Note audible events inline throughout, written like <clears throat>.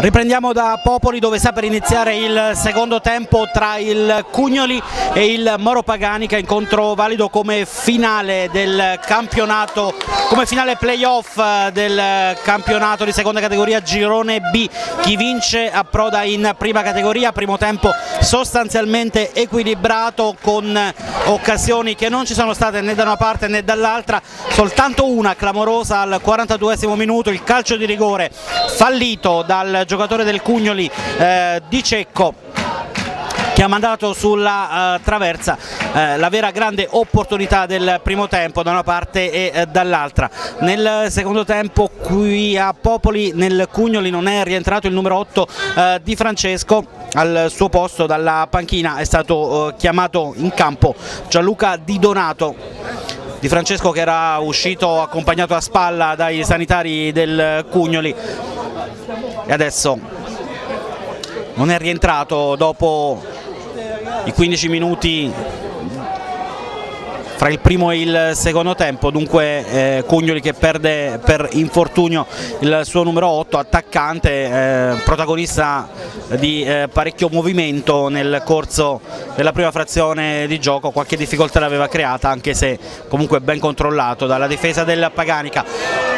Riprendiamo da Popoli dove sta per iniziare il secondo tempo tra il Cugnoli e il Moro Paganica, incontro valido come finale del campionato, come finale playoff del campionato di seconda categoria Girone B. Chi vince approda in prima categoria, primo tempo sostanzialmente equilibrato con occasioni che non ci sono state né da una parte né dall'altra, soltanto una clamorosa al 42 minuto, il calcio di rigore fallito dal giocatore del Cugnoli eh, Di Cecco che ha mandato sulla uh, traversa uh, la vera grande opportunità del primo tempo da una parte e uh, dall'altra. Nel secondo tempo qui a Popoli nel Cugnoli non è rientrato il numero 8 di Francesco, al suo posto dalla panchina è stato chiamato in campo Gianluca Di Donato. Di Francesco che era uscito accompagnato a spalla dai sanitari del Cugnoli. E adesso non è rientrato dopo i 15 minuti fra il primo e il secondo tempo, dunque eh, Cugnoli che perde per infortunio il suo numero 8, attaccante, eh, protagonista di eh, parecchio movimento nel corso della prima frazione di gioco, qualche difficoltà l'aveva creata anche se comunque ben controllato dalla difesa del Paganica.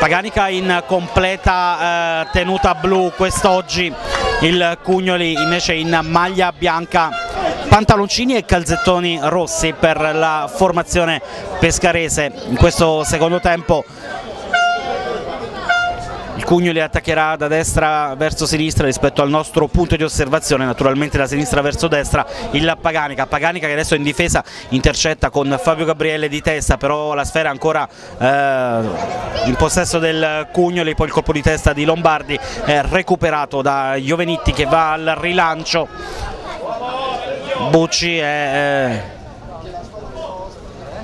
Paganica in completa eh, tenuta blu quest'oggi, il Cugnoli invece in maglia bianca pantaloncini e calzettoni rossi per la formazione pescarese. In questo secondo tempo il Cugnoli attaccherà da destra verso sinistra rispetto al nostro punto di osservazione, naturalmente da sinistra verso destra il Paganica, Paganica che adesso in difesa intercetta con Fabio Gabriele di testa, però la sfera è ancora eh, in possesso del Cugnoli, poi il colpo di testa di Lombardi è recuperato da Iovenitti che va al rilancio Bucci è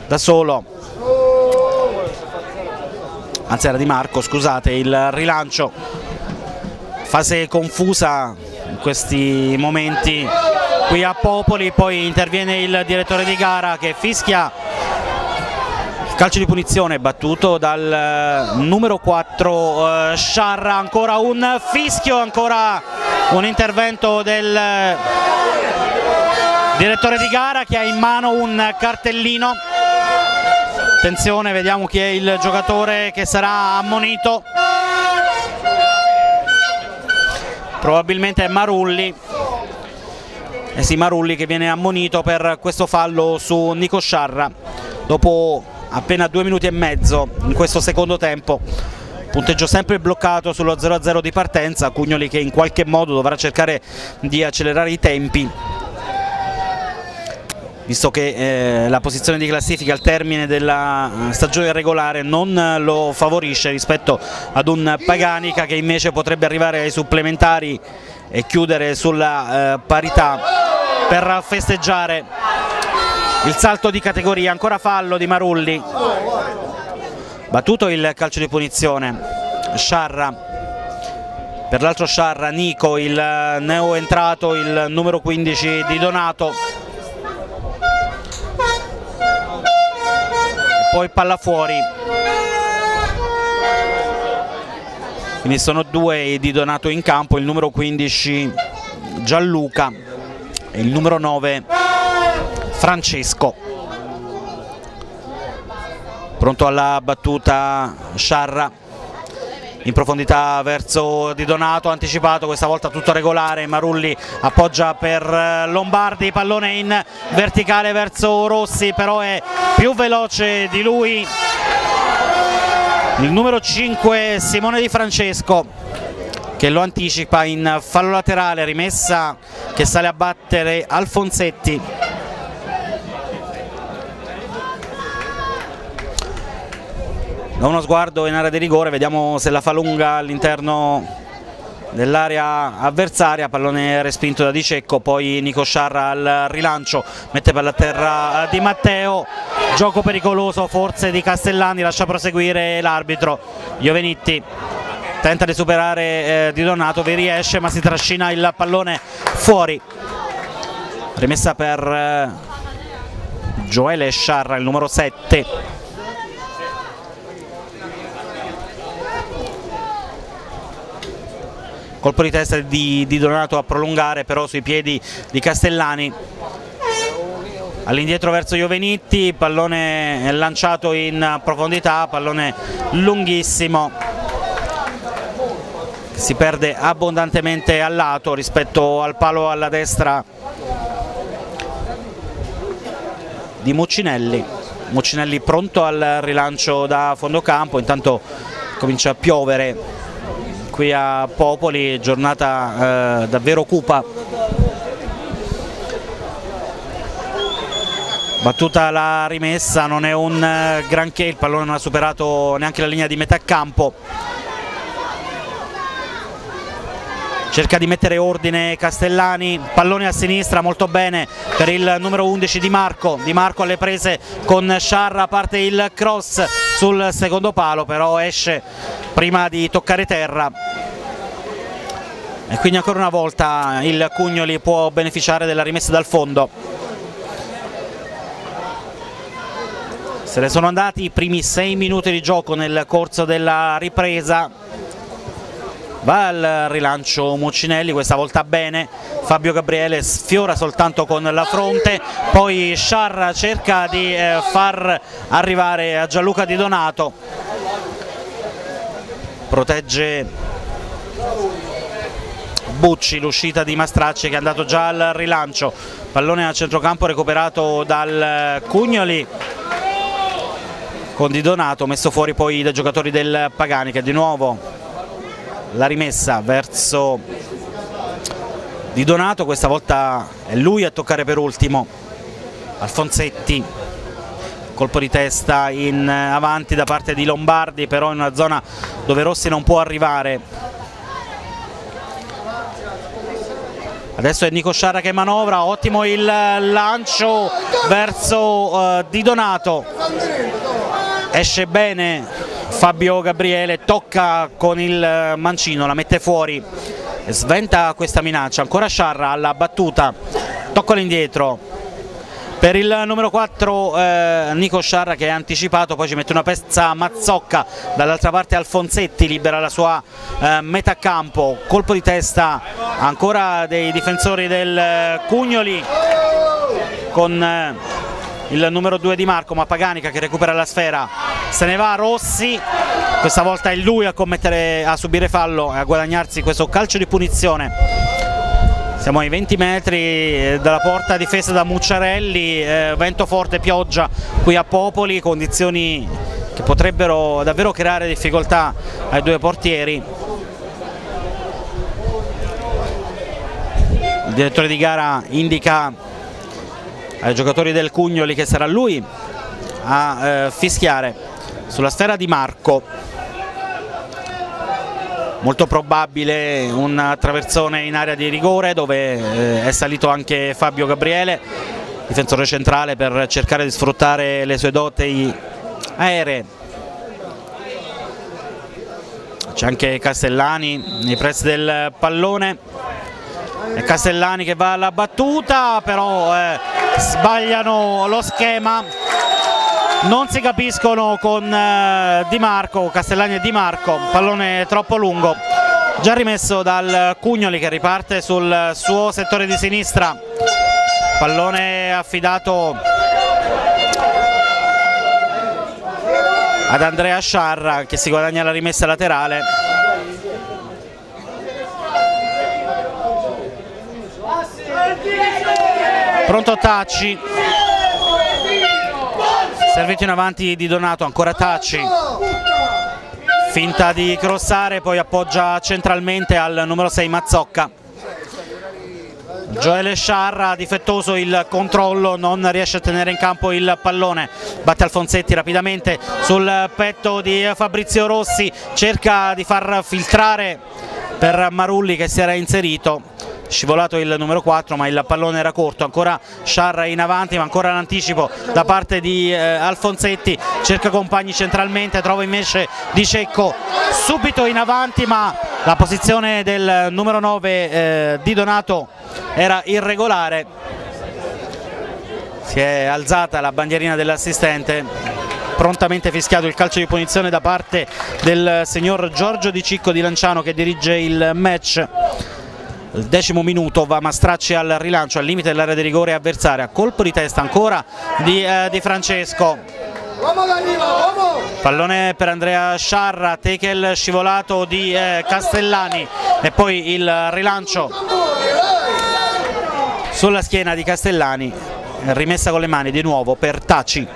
da solo. Anzi era Di Marco scusate il rilancio. Fase confusa in questi momenti. Qui a Popoli poi interviene il direttore di gara che fischia calcio di punizione battuto dal numero 4 Sciarra. Ancora un fischio ancora un intervento del direttore di gara che ha in mano un cartellino. Attenzione vediamo chi è il giocatore che sarà ammonito. Probabilmente è Marulli. Eh sì Marulli che viene ammonito per questo fallo su Nico Sciarra. Dopo appena due minuti e mezzo in questo secondo tempo. Punteggio sempre bloccato sullo 0-0 di partenza. Cugnoli che in qualche modo dovrà cercare di accelerare i tempi visto che eh, la posizione di classifica al termine della eh, stagione regolare non lo favorisce rispetto ad un Paganica che invece potrebbe arrivare ai supplementari e chiudere sulla eh, parità per festeggiare il salto di categoria, ancora fallo di Marulli, battuto il calcio di punizione, Sciarra. Per l'altro Sciarra, Nico, il neo entrato, il numero 15 di Donato poi palla fuori. Quindi sono due di Donato in campo il numero 15 Gianluca e il numero 9 Francesco. Pronto alla battuta Sciarra in profondità verso Di Donato, anticipato, questa volta tutto regolare, Marulli appoggia per eh, Lombardi, pallone in verticale verso Rossi, però è più veloce di lui il numero 5 Simone Di Francesco che lo anticipa in fallo laterale, rimessa che sale a battere Alfonsetti da uno sguardo in area di rigore vediamo se la fa lunga all'interno dell'area avversaria, pallone respinto da Di Cecco, poi Nico Sciarra al rilancio, mette per la terra Di Matteo, gioco pericoloso forse di Castellani, lascia proseguire l'arbitro, Iovenitti tenta di superare eh, Di Donato, vi riesce ma si trascina il pallone fuori, rimessa per eh, Gioele Sciarra, il numero 7 colpo di testa di, di Donato a prolungare però sui piedi di Castellani. All'indietro verso Iovenitti, pallone lanciato in profondità, pallone lunghissimo. Si perde abbondantemente al lato rispetto al palo alla destra di Muccinelli Muccinelli pronto al rilancio da fondo campo intanto comincia a piovere qui a Popoli giornata eh, davvero cupa. Battuta la rimessa non è un eh, granché il pallone non ha superato neanche la linea di metà campo cerca di mettere ordine Castellani, pallone a sinistra molto bene per il numero 11 Di Marco, Di Marco alle prese con Sciarra, parte il cross sul secondo palo però esce prima di toccare terra. E quindi ancora una volta il Cugnoli può beneficiare della rimessa dal fondo. Se ne sono andati i primi sei minuti di gioco nel corso della ripresa va al rilancio Muccinelli, questa volta bene, Fabio Gabriele sfiora soltanto con la fronte, poi Sciarra cerca di eh, far arrivare a Gianluca Di Donato, protegge Bucci, l'uscita di Mastracci che è andato già al rilancio, pallone a centrocampo recuperato dal Cugnoli. Con Di Donato, messo fuori poi dai giocatori del Pagani che di nuovo la rimessa verso Di Donato, questa volta è lui a toccare per ultimo, Alfonsetti, colpo di testa in avanti da parte di Lombardi, però in una zona dove Rossi non può arrivare. Adesso è Nico Sciarra che manovra, ottimo il lancio verso uh, Di Donato, esce bene Fabio Gabriele tocca con il mancino, la mette fuori, sventa questa minaccia, ancora Sciarra alla battuta, tocco all'indietro, per il numero 4 eh, Nico Sciarra che è anticipato, poi ci mette una pezza Mazzocca, dall'altra parte Alfonsetti libera la sua eh, metà campo, colpo di testa ancora dei difensori del Cugnoli con eh, il numero 2 di Marco, ma Paganica che recupera la sfera, se ne va Rossi, questa volta è lui a, a subire fallo e a guadagnarsi questo calcio di punizione. Siamo ai 20 metri eh, dalla porta difesa da Mucciarelli, eh, vento forte, pioggia qui a Popoli, condizioni che potrebbero davvero creare difficoltà ai due portieri. Il direttore di gara indica ai giocatori del Cugnoli che sarà lui a eh, fischiare sulla sfera di Marco. Molto probabile un traversone in area di rigore dove eh, è salito anche Fabio Gabriele difensore centrale per cercare di sfruttare le sue doti aeree. C'è anche Castellani nei pressi del pallone Castellani che va alla battuta però eh, sbagliano lo schema. Non si capiscono con eh, Di Marco, Castellani e Di Marco, pallone troppo lungo, già rimesso dal Cugnoli che riparte sul suo settore di sinistra, pallone affidato ad Andrea Sciarra che si guadagna la rimessa laterale pronto Tacci servito in avanti di Donato ancora Tacci finta di crossare poi appoggia centralmente al numero 6 Mazzocca. Gioele Sciarra difettoso il controllo non riesce a tenere in campo il pallone. Batte Alfonsetti rapidamente sul petto di Fabrizio Rossi cerca di far filtrare per Marulli che si era inserito scivolato il numero 4 ma il pallone era corto, ancora Sciarra in avanti ma ancora l'anticipo da parte di eh, Alfonsetti, cerca compagni centralmente, trova invece Di Cecco subito in avanti ma la posizione del numero 9 eh, di Donato era irregolare, si è alzata la bandierina dell'assistente prontamente fischiato il calcio di punizione da parte del signor Giorgio Di Cicco di Lanciano che dirige il match il decimo minuto va Mastracci al rilancio al limite dell'area di rigore avversaria. Colpo di testa ancora di, eh, di Francesco. Pallone per Andrea Sciarra Tekel scivolato di eh, Castellani. E poi il rilancio sulla schiena di Castellani rimessa con le mani di nuovo per Taci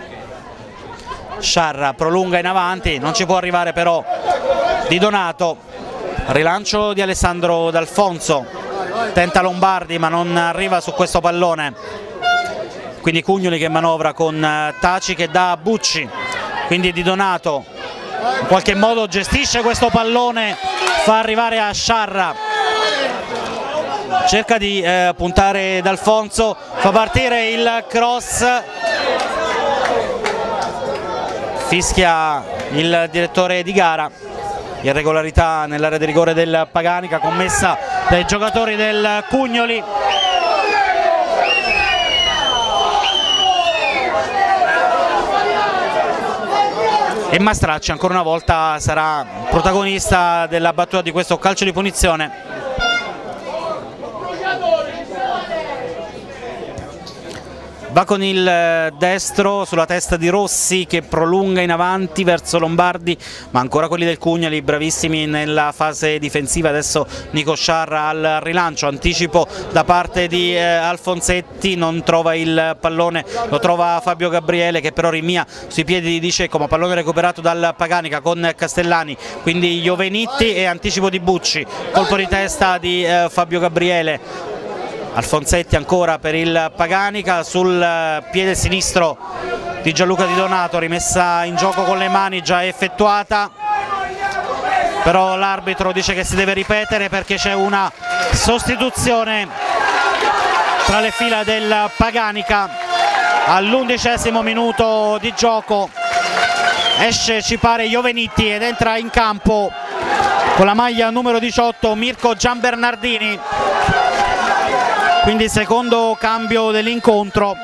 Sciarra prolunga in avanti non ci può arrivare però di Donato rilancio di Alessandro D'Alfonso. Tenta Lombardi ma non arriva su questo pallone. Quindi Cugnoli che manovra con eh, Taci che dà a Bucci. Quindi Di Donato in qualche modo gestisce questo pallone fa arrivare a Sciarra. Cerca di eh, puntare D'Alfonso. Fa partire il cross. Fischia il direttore di gara irregolarità nell'area di rigore del Paganica commessa dai giocatori del Cugnoli. E Mastracci ancora una volta sarà protagonista della battuta di questo calcio di punizione va con il eh, destro sulla testa di Rossi che prolunga in avanti verso Lombardi ma ancora quelli del Cugnali bravissimi nella fase difensiva. Adesso Nico Sciarra al rilancio. Anticipo da parte di eh, Alfonsetti non trova il pallone lo trova Fabio Gabriele che però rimia sui piedi di Cecco ma pallone recuperato dal Paganica con Castellani. Quindi Iovenitti e anticipo di Bucci colpo di testa di eh, Fabio Gabriele Alfonsetti ancora per il Paganica sul eh, piede sinistro di Gianluca Di Donato rimessa in gioco con le mani già effettuata. Però l'arbitro dice che si deve ripetere perché c'è una sostituzione tra le fila del Paganica. All'undicesimo minuto di gioco esce ci pare Iovenitti ed entra in campo con la maglia numero 18 Mirko Gianbernardini quindi secondo cambio dell'incontro.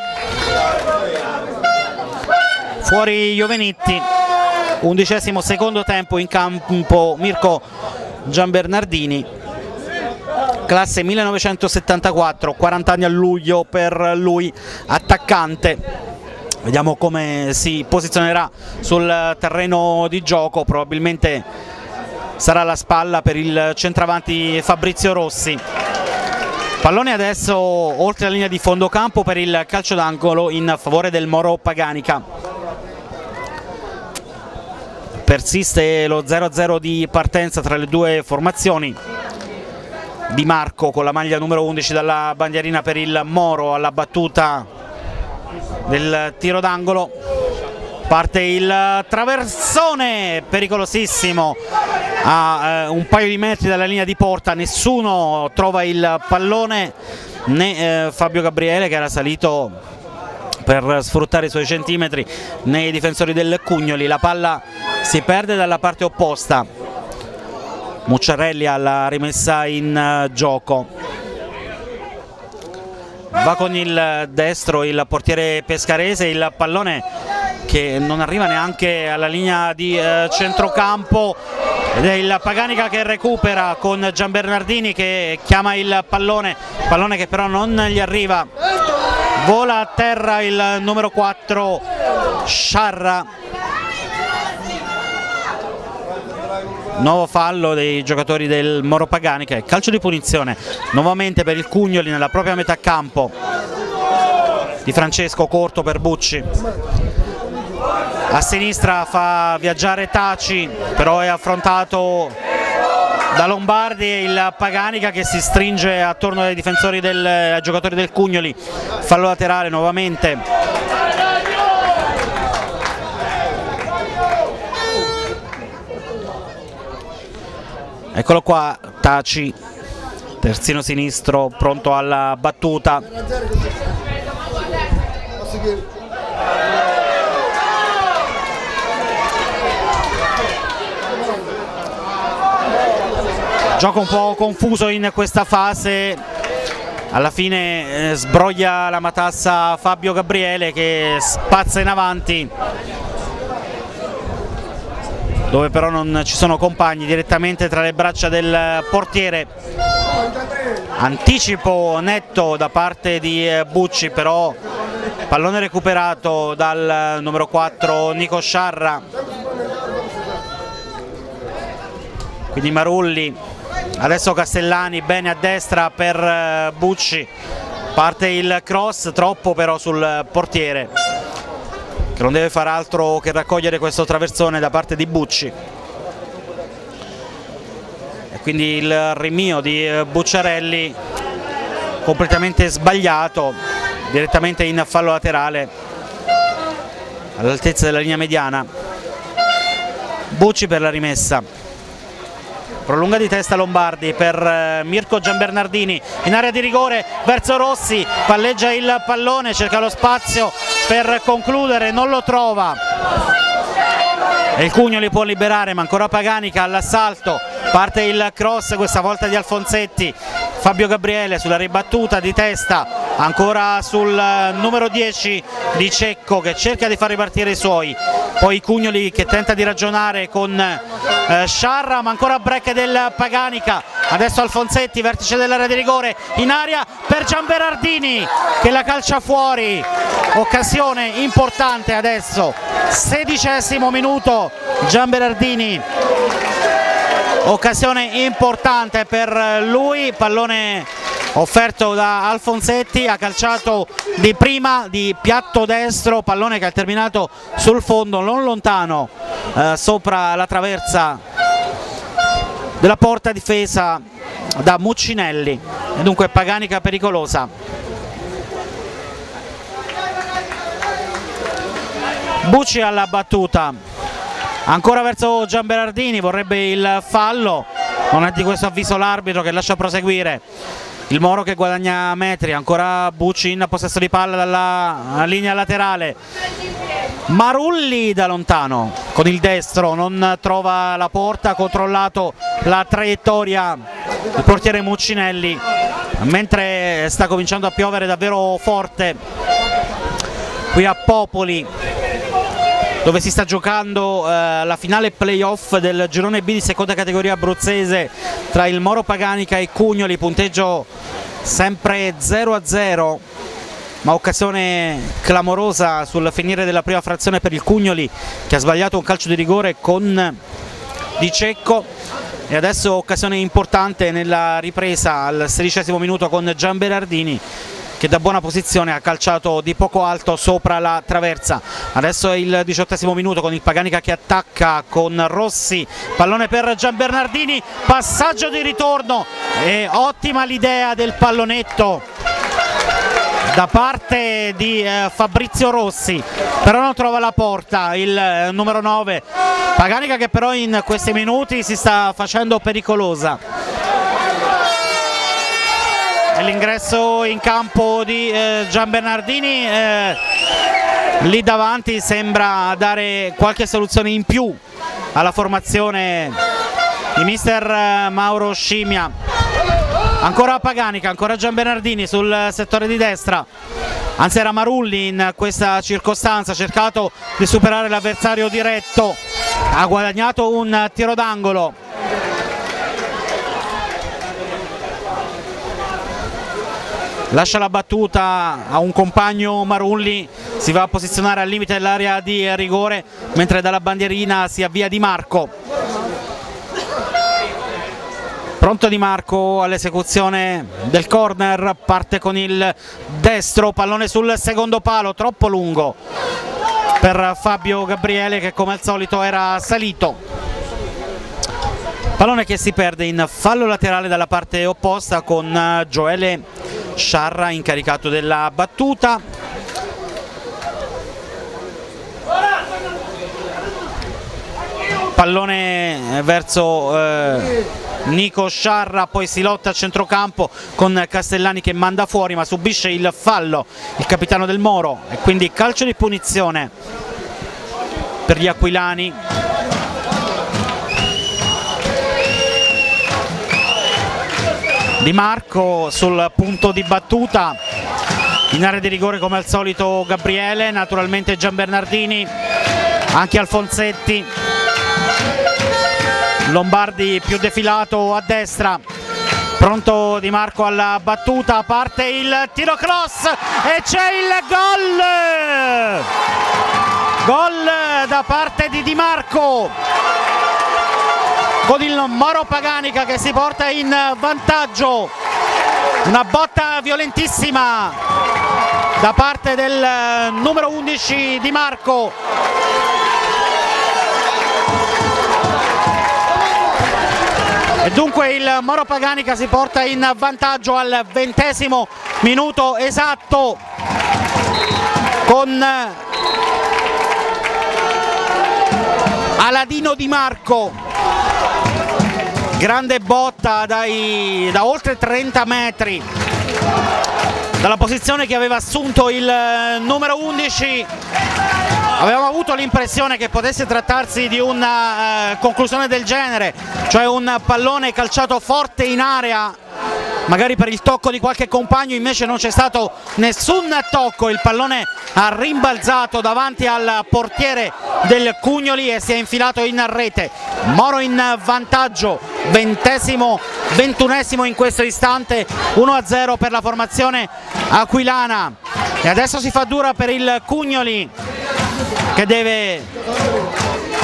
Fuori Iovenitti undicesimo secondo tempo in campo Mirko Gianbernardini. Classe 1974 40 anni a luglio per lui attaccante. Vediamo come si posizionerà sul terreno di gioco. Probabilmente sarà la spalla per il centravanti Fabrizio Rossi Pallone adesso oltre la linea di fondo campo per il calcio d'angolo in favore del Moro Paganica. Persiste lo 0-0 di partenza tra le due formazioni. Di Marco con la maglia numero 11 dalla bandierina per il Moro alla battuta del tiro d'angolo parte il traversone pericolosissimo a eh, un paio di metri dalla linea di porta. Nessuno trova il pallone né eh, Fabio Gabriele che era salito per sfruttare i suoi centimetri nei difensori del Cugnoli. La palla si perde dalla parte opposta. Mucciarelli alla rimessa in uh, gioco. Va con il destro il portiere pescarese il pallone che non arriva neanche alla linea di eh, centrocampo ed è il Paganica che recupera con Gianbernardini che chiama il pallone, pallone che però non gli arriva, vola a terra il numero 4 Sciarra, nuovo fallo dei giocatori del Moro Paganica, calcio di punizione. Nuovamente per il Cugnoli nella propria metà campo. Di Francesco corto per Bucci a sinistra fa viaggiare Taci però è affrontato da Lombardi il Paganica che si stringe attorno ai difensori del, ai giocatori del Cugnoli. Fallo laterale nuovamente. Eccolo qua Taci terzino sinistro pronto alla battuta gioco un po' confuso in questa fase. Alla fine eh, sbroglia la matassa Fabio Gabriele che spazza in avanti. Dove però non ci sono compagni direttamente tra le braccia del portiere. Anticipo netto da parte di eh, Bucci però pallone recuperato dal numero 4 Nico Sciarra. Quindi Marulli adesso Castellani bene a destra per eh, Bucci. Parte il cross troppo però sul portiere. Che non deve fare altro che raccogliere questo traversone da parte di Bucci. E quindi il rimio di eh, Bucciarelli completamente sbagliato direttamente in fallo laterale all'altezza della linea mediana. Bucci per la rimessa prolunga di testa Lombardi per eh, Mirko Gianbernardini. In area di rigore verso Rossi palleggia il pallone cerca lo spazio per concludere non lo trova. Il Cugno li può liberare ma ancora Paganica all'assalto. Parte il cross questa volta di Alfonsetti. Fabio Gabriele sulla ribattuta di testa ancora sul eh, numero 10 di Cecco che cerca di far ripartire i suoi poi Cugnoli che tenta di ragionare con eh, Sciarra ma ancora break del Paganica. Adesso Alfonsetti vertice dell'area di rigore in aria per Gianberardini che la calcia fuori. Occasione importante adesso sedicesimo minuto. Gianberardini occasione importante per lui pallone offerto da Alfonsetti, ha calciato di prima di piatto destro, pallone che ha terminato sul fondo non lontano eh, sopra la traversa della porta difesa da Muccinelli. Dunque Paganica pericolosa. Bucci alla battuta, ancora verso Gianberardini, vorrebbe il fallo, non è di questo avviso l'arbitro che lascia proseguire il Moro che guadagna metri, ancora Bucci in possesso di palla dalla linea laterale, Marulli da lontano con il destro, non trova la porta, ha controllato la traiettoria il portiere Muccinelli, mentre sta cominciando a piovere davvero forte qui a Popoli dove si sta giocando eh, la finale playoff del girone B di seconda categoria abruzzese tra il Moro Paganica e Cugnoli, punteggio sempre 0 a 0 ma occasione clamorosa sul finire della prima frazione per il Cugnoli che ha sbagliato un calcio di rigore con Di Cecco. E adesso occasione importante nella ripresa al sedicesimo minuto con Gian Berardini che da buona posizione ha calciato di poco alto sopra la traversa. Adesso è il diciottesimo minuto con il Paganica che attacca con Rossi. Pallone per Gian Bernardini passaggio di ritorno e ottima l'idea del pallonetto da parte di eh, Fabrizio Rossi. Però non trova la porta il eh, numero 9 Paganica che però in questi minuti si sta facendo pericolosa l'ingresso in campo di eh, Gian Bernardini eh, lì davanti sembra dare qualche soluzione in più alla formazione di mister eh, Mauro Scimia. Ancora Paganica, ancora Gian Bernardini sul settore di destra. Anzi era Marulli in questa circostanza ha cercato di superare l'avversario diretto. Ha guadagnato un tiro d'angolo lascia la battuta a un compagno Marulli, si va a posizionare al limite dell'area di rigore mentre dalla bandierina si avvia Di Marco. Pronto Di Marco all'esecuzione del corner, parte con il destro, pallone sul secondo palo, troppo lungo per Fabio Gabriele che come al solito era salito. Pallone che si perde in fallo laterale dalla parte opposta con Gioele Sciarra incaricato della battuta. Pallone verso eh, Nico Sciarra poi si lotta a centrocampo con Castellani che manda fuori ma subisce il fallo il capitano del Moro e quindi calcio di punizione per gli aquilani Di Marco sul punto di battuta. In area di rigore come al solito Gabriele, naturalmente Gian Bernardini, anche Alfonsetti. Lombardi più defilato a destra. Pronto Di Marco alla battuta. Parte il tiro cross e c'è il gol! Gol da parte di Di Marco con il Moro Paganica che si porta in vantaggio. Una botta violentissima da parte del numero 11 Di Marco. E dunque il Moro Paganica si porta in vantaggio al ventesimo minuto esatto con Aladino Di Marco grande botta dai, da oltre 30 metri. Dalla posizione che aveva assunto il numero 11 avevamo avuto l'impressione che potesse trattarsi di una uh, conclusione del genere, cioè un pallone calciato forte in area magari per il tocco di qualche compagno invece non c'è stato nessun tocco, il pallone ha rimbalzato davanti al portiere del Cugnoli e si è infilato in rete, Moro in vantaggio, ventesimo, ventunesimo in questo istante, 1-0 per la formazione aquilana. E adesso si fa dura per il Cugnoli che deve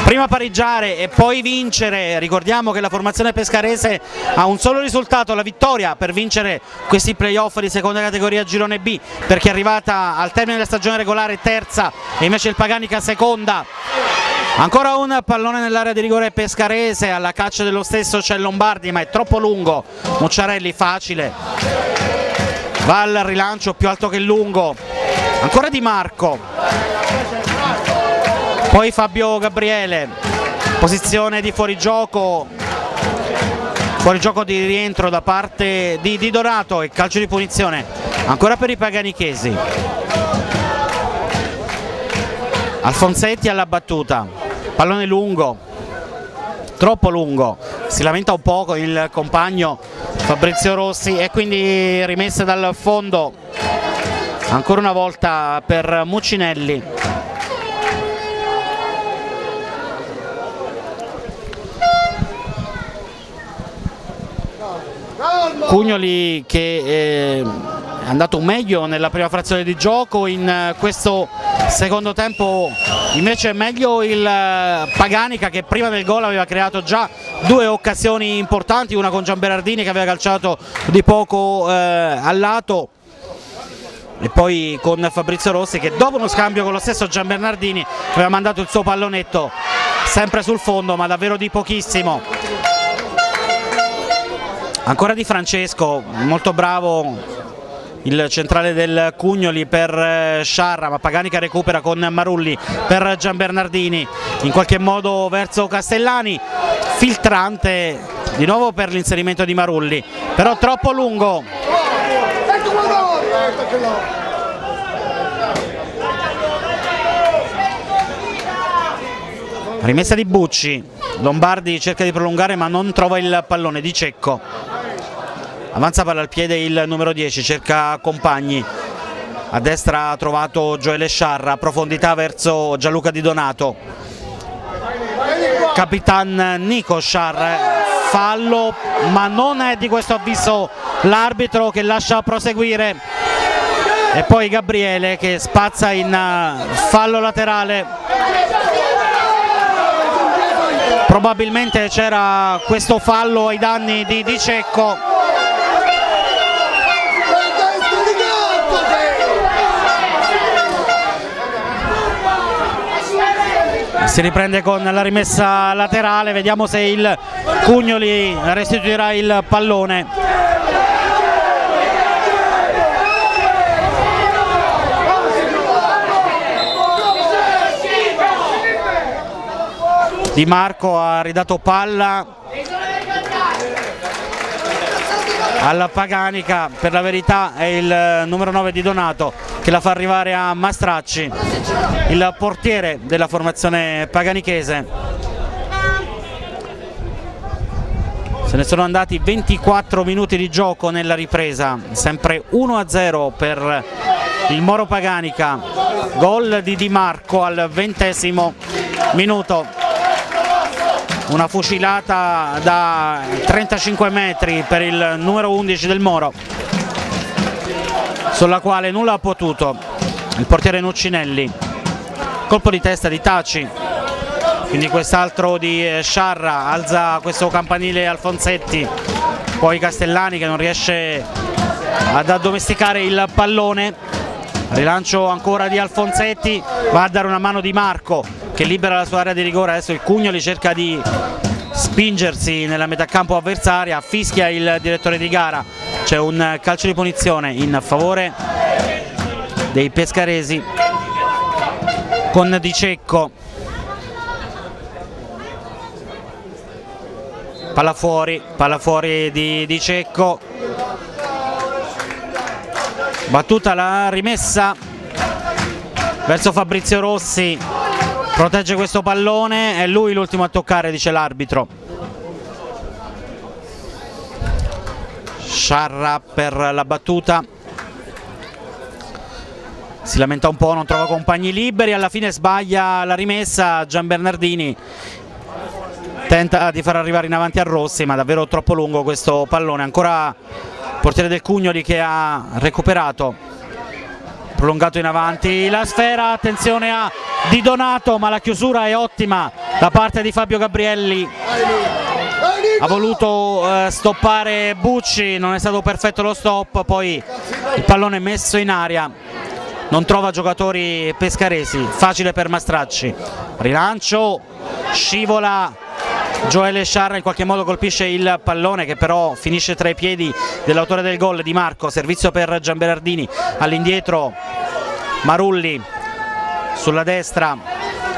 prima pareggiare e poi vincere, ricordiamo che la formazione pescarese ha un solo risultato, la vittoria per vincere questi playoff di seconda categoria girone B perché è arrivata al termine della stagione regolare terza e invece il Paganica seconda. Ancora un pallone nell'area di rigore pescarese, alla caccia dello stesso c'è Lombardi ma è troppo lungo, Mucciarelli facile, va al rilancio più alto che lungo, ancora Di Marco poi Fabio Gabriele posizione di fuorigioco. Fuorigioco di rientro da parte di, di Dorato e calcio di punizione ancora per i paganichesi. Alfonsetti alla battuta pallone lungo troppo lungo si lamenta un po' il compagno Fabrizio Rossi e quindi rimessa dal fondo ancora una volta per Mucinelli Cugnoli che è andato meglio nella prima frazione di gioco, in questo secondo tempo. Invece è meglio il Paganica che prima del gol aveva creato già due occasioni importanti, una con Gianberardini che aveva calciato di poco eh, al lato e poi con Fabrizio Rossi che dopo uno scambio con lo stesso Gian Bernardini aveva mandato il suo pallonetto sempre sul fondo ma davvero di pochissimo Ancora di Francesco, molto bravo il centrale del Cugnoli per eh, Sciarra, ma Paganica recupera con Marulli per Gian Bernardini, in qualche modo verso Castellani, filtrante di nuovo per l'inserimento di Marulli, però troppo lungo. Rimessa di Bucci, Lombardi cerca di prolungare ma non trova il pallone di Cecco. Avanza palla al piede il numero 10 cerca compagni. A destra ha trovato Gioele Sciarra profondità verso Gianluca Di Donato. Capitan Nico Sciarra fallo ma non è di questo avviso l'arbitro che lascia proseguire. E poi Gabriele che spazza in uh, fallo laterale probabilmente c'era questo fallo ai danni di Di Cecco. Si riprende con la rimessa laterale vediamo se il Cugnoli restituirà il pallone Di Marco ha ridato palla alla Paganica, per la verità è il numero 9 di Donato che la fa arrivare a Mastracci, il portiere della formazione paganichese. Se ne sono andati 24 minuti di gioco nella ripresa, sempre 1-0 per il Moro Paganica, gol di Di Marco al ventesimo minuto. Una fucilata da 35 metri per il numero 11 del Moro sulla quale nulla ha potuto il portiere Nuccinelli. Colpo di testa di Taci. Quindi quest'altro di Sciarra alza questo campanile Alfonsetti. Poi Castellani che non riesce ad addomesticare il pallone. Rilancio ancora di Alfonsetti. Va a dare una mano di Marco che libera la sua area di rigore. Adesso il Cugnoli cerca di spingersi nella metà campo avversaria. Fischia il direttore di gara. C'è un calcio di punizione in favore dei pescaresi con Di Cecco. Palla fuori, palla fuori di, di Cecco. Battuta la rimessa verso Fabrizio Rossi protegge questo pallone è lui l'ultimo a toccare dice l'arbitro. Sciarra per la battuta. Si lamenta un po', non trova compagni liberi alla fine sbaglia la rimessa Gian Bernardini. Tenta di far arrivare in avanti a Rossi ma davvero troppo lungo questo pallone. Ancora portiere del Cugnoli che ha recuperato prolungato in avanti. La sfera attenzione a Di Donato ma la chiusura è ottima da parte di Fabio Gabrielli. Ha voluto eh, stoppare Bucci non è stato perfetto lo stop poi il pallone messo in aria. Non trova giocatori pescaresi facile per Mastracci. Rilancio scivola Gioele Sciarra in qualche modo colpisce il pallone che però finisce tra i piedi dell'autore del gol di Marco, servizio per Gianberardini, all'indietro Marulli. Sulla destra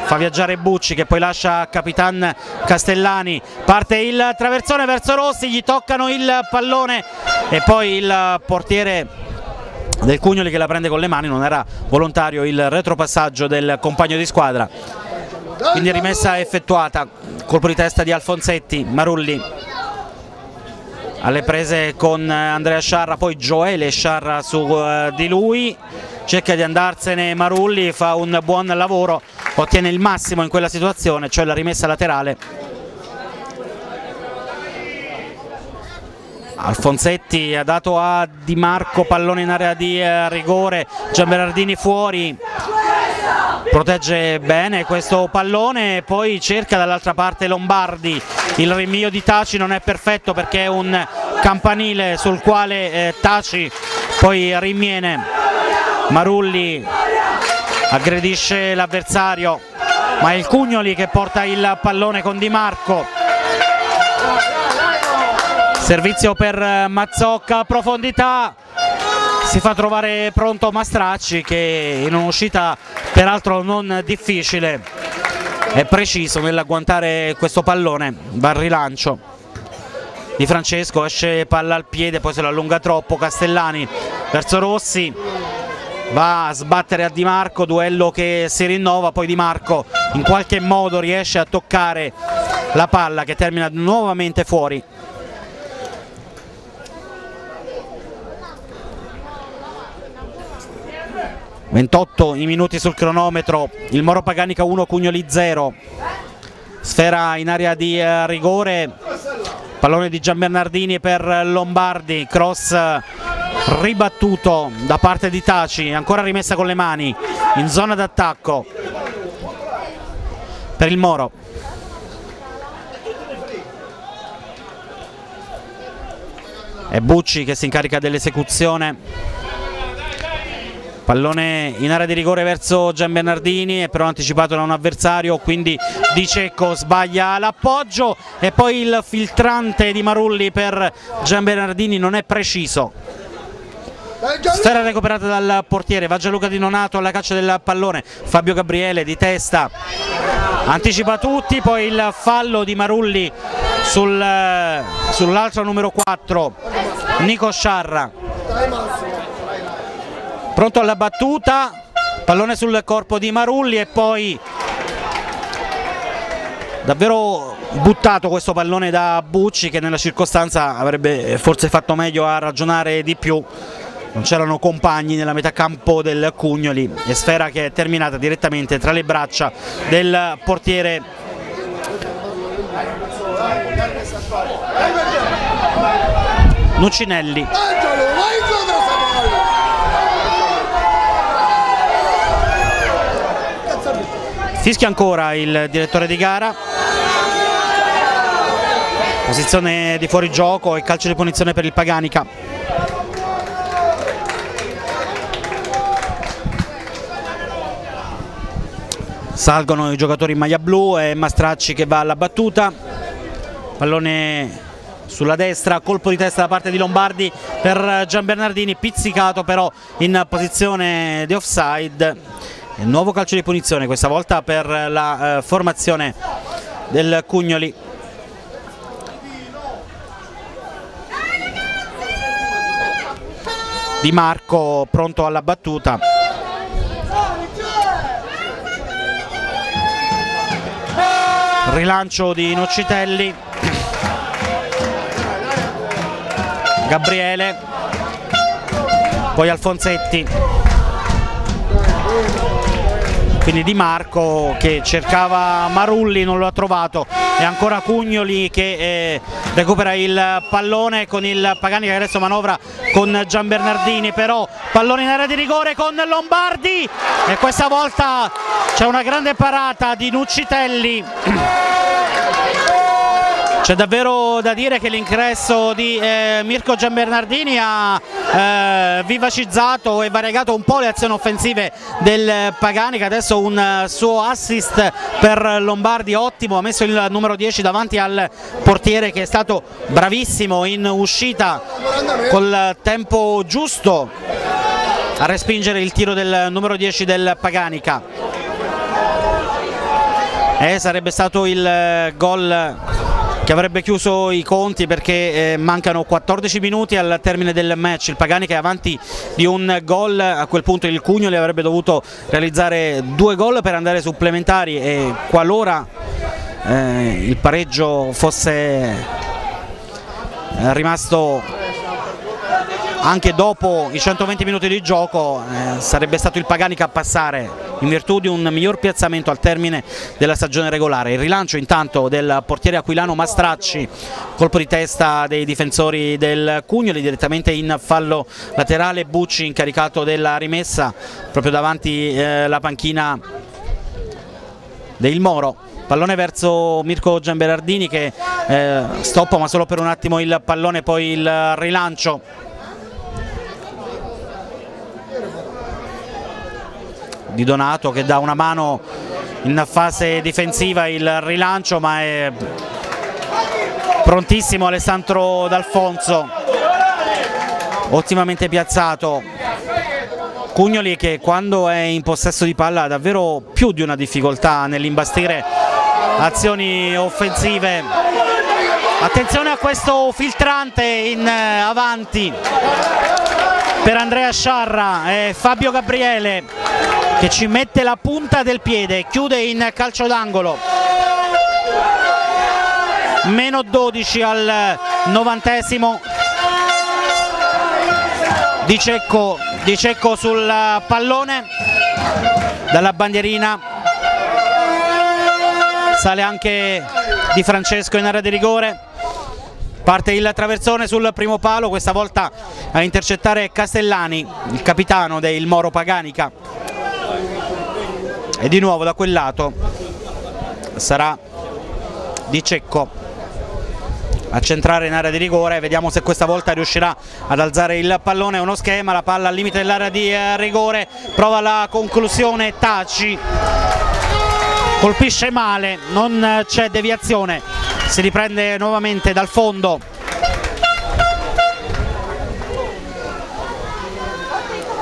fa viaggiare Bucci che poi lascia Capitan Castellani, parte il traversone verso Rossi, gli toccano il pallone e poi il portiere del Cugnoli che la prende con le mani, non era volontario il retropassaggio del compagno di squadra, quindi rimessa effettuata colpo di testa di Alfonsetti, Marulli alle prese con Andrea Sciarra, poi Gioele Sciarra su uh, di lui, cerca di andarsene Marulli, fa un buon lavoro, ottiene il massimo in quella situazione, cioè la rimessa laterale. Alfonsetti ha dato a Di Marco pallone in area di uh, rigore, Gianberardini fuori, protegge bene questo pallone poi cerca dall'altra parte Lombardi. Il rinvio di Taci non è perfetto perché è un campanile sul quale eh, Taci poi rinviene. Marulli aggredisce l'avversario ma è il Cugnoli che porta il pallone con Di Marco servizio per Mazzocca profondità. Si fa trovare pronto Mastracci che in un'uscita peraltro non difficile. È preciso nell'agguantare questo pallone. Va al rilancio. Di Francesco esce palla al piede poi se lo allunga troppo Castellani verso Rossi. Va a sbattere a Di Marco duello che si rinnova poi Di Marco in qualche modo riesce a toccare la palla che termina nuovamente fuori 28 i minuti sul cronometro, il Moro Paganica 1, Cugnoli 0, sfera in area di eh, rigore, pallone di Gian Bernardini per Lombardi, cross ribattuto da parte di Taci, ancora rimessa con le mani in zona d'attacco. Per il Moro. È Bucci che si incarica dell'esecuzione pallone in area di rigore verso Gian Bernardini è però anticipato da un avversario quindi Di Cecco sbaglia l'appoggio e poi il filtrante di Marulli per Gian Bernardini non è preciso. Sfera recuperata dal portiere va Gianluca Di Nonato alla caccia del pallone Fabio Gabriele di testa. Anticipa tutti poi il fallo di Marulli sul, sull'altro numero 4 Nico Sciarra pronto alla battuta, pallone sul corpo di Marulli e poi davvero buttato questo pallone da Bucci che nella circostanza avrebbe forse fatto meglio a ragionare di più. Non c'erano compagni nella metà campo del Cugnoli e sfera che è terminata direttamente tra le braccia del portiere. Nucinelli. Fischia ancora il direttore di gara. Posizione di fuorigioco e calcio di punizione per il Paganica. Salgono i giocatori in maglia blu e Mastracci che va alla battuta. Pallone sulla destra, colpo di testa da parte di Lombardi per Gian Bernardini, pizzicato però in posizione di offside. Nuovo calcio di punizione, questa volta per la eh, formazione del Cugnoli. Di Marco pronto alla battuta. Rilancio di Nocitelli. Gabriele. Poi Alfonsetti quindi Di Marco che cercava Marulli non lo ha trovato. E ancora Cugnoli che eh, recupera il pallone con il Pagani che adesso manovra con Gian Bernardini. Però pallone in area di rigore con Lombardi. E questa volta c'è una grande parata di Nuccitelli <clears throat> c'è davvero da dire che l'ingresso di eh, Mirko Gianbernardini ha eh, vivacizzato e variegato un po' le azioni offensive del Pagani che adesso un uh, suo assist per Lombardi ottimo, ha messo il numero 10 davanti al portiere che è stato bravissimo in uscita col tempo giusto a respingere il tiro del numero 10 del Paganica. Eh, sarebbe stato il eh, gol che avrebbe chiuso i conti perché eh, mancano 14 minuti al termine del match, il Pagani che è avanti di un gol, a quel punto il Cugno li avrebbe dovuto realizzare due gol per andare supplementari e qualora eh, il pareggio fosse rimasto anche dopo i 120 minuti di gioco eh, sarebbe stato il Paganica a passare in virtù di un miglior piazzamento al termine della stagione regolare. Il rilancio intanto del portiere aquilano Mastracci, colpo di testa dei difensori del Cugnoli direttamente in fallo laterale, Bucci incaricato della rimessa proprio davanti eh, la panchina del Moro pallone verso Mirko Gianberardini che eh, stoppa ma solo per un attimo il pallone poi il rilancio di Donato che dà una mano in fase difensiva il rilancio ma è prontissimo Alessandro D'Alfonso ottimamente piazzato. Cugnoli che quando è in possesso di palla ha davvero più di una difficoltà nell'imbastire azioni offensive. Attenzione a questo filtrante in avanti per Andrea Sciarra e Fabio Gabriele che ci mette la punta del piede, chiude in calcio d'angolo. Meno 12 al novantesimo. Di Cecco, di Cecco sul pallone dalla bandierina. Sale anche Di Francesco in area di rigore parte il traversone sul primo palo questa volta a intercettare Castellani il capitano del Moro Paganica. E di nuovo da quel lato sarà Di Cecco a centrare in area di rigore. Vediamo se questa volta riuscirà ad alzare il pallone. Uno schema la palla al limite dell'area di eh, rigore. Prova la conclusione Taci. Colpisce male non c'è deviazione si riprende nuovamente dal fondo.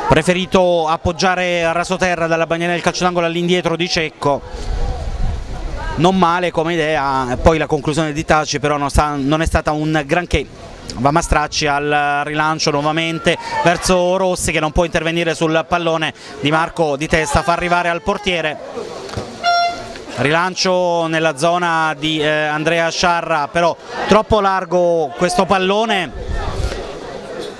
Preferito appoggiare a rasoterra dalla bandiera del calcio d'angolo all'indietro di Cecco. Non male come idea poi la conclusione di Taci però non, sta, non è stata un granché. Va Mastracci al rilancio nuovamente verso Rossi che non può intervenire sul pallone di Marco di testa. Fa arrivare al portiere rilancio nella zona di eh, Andrea Sciarra però troppo largo questo pallone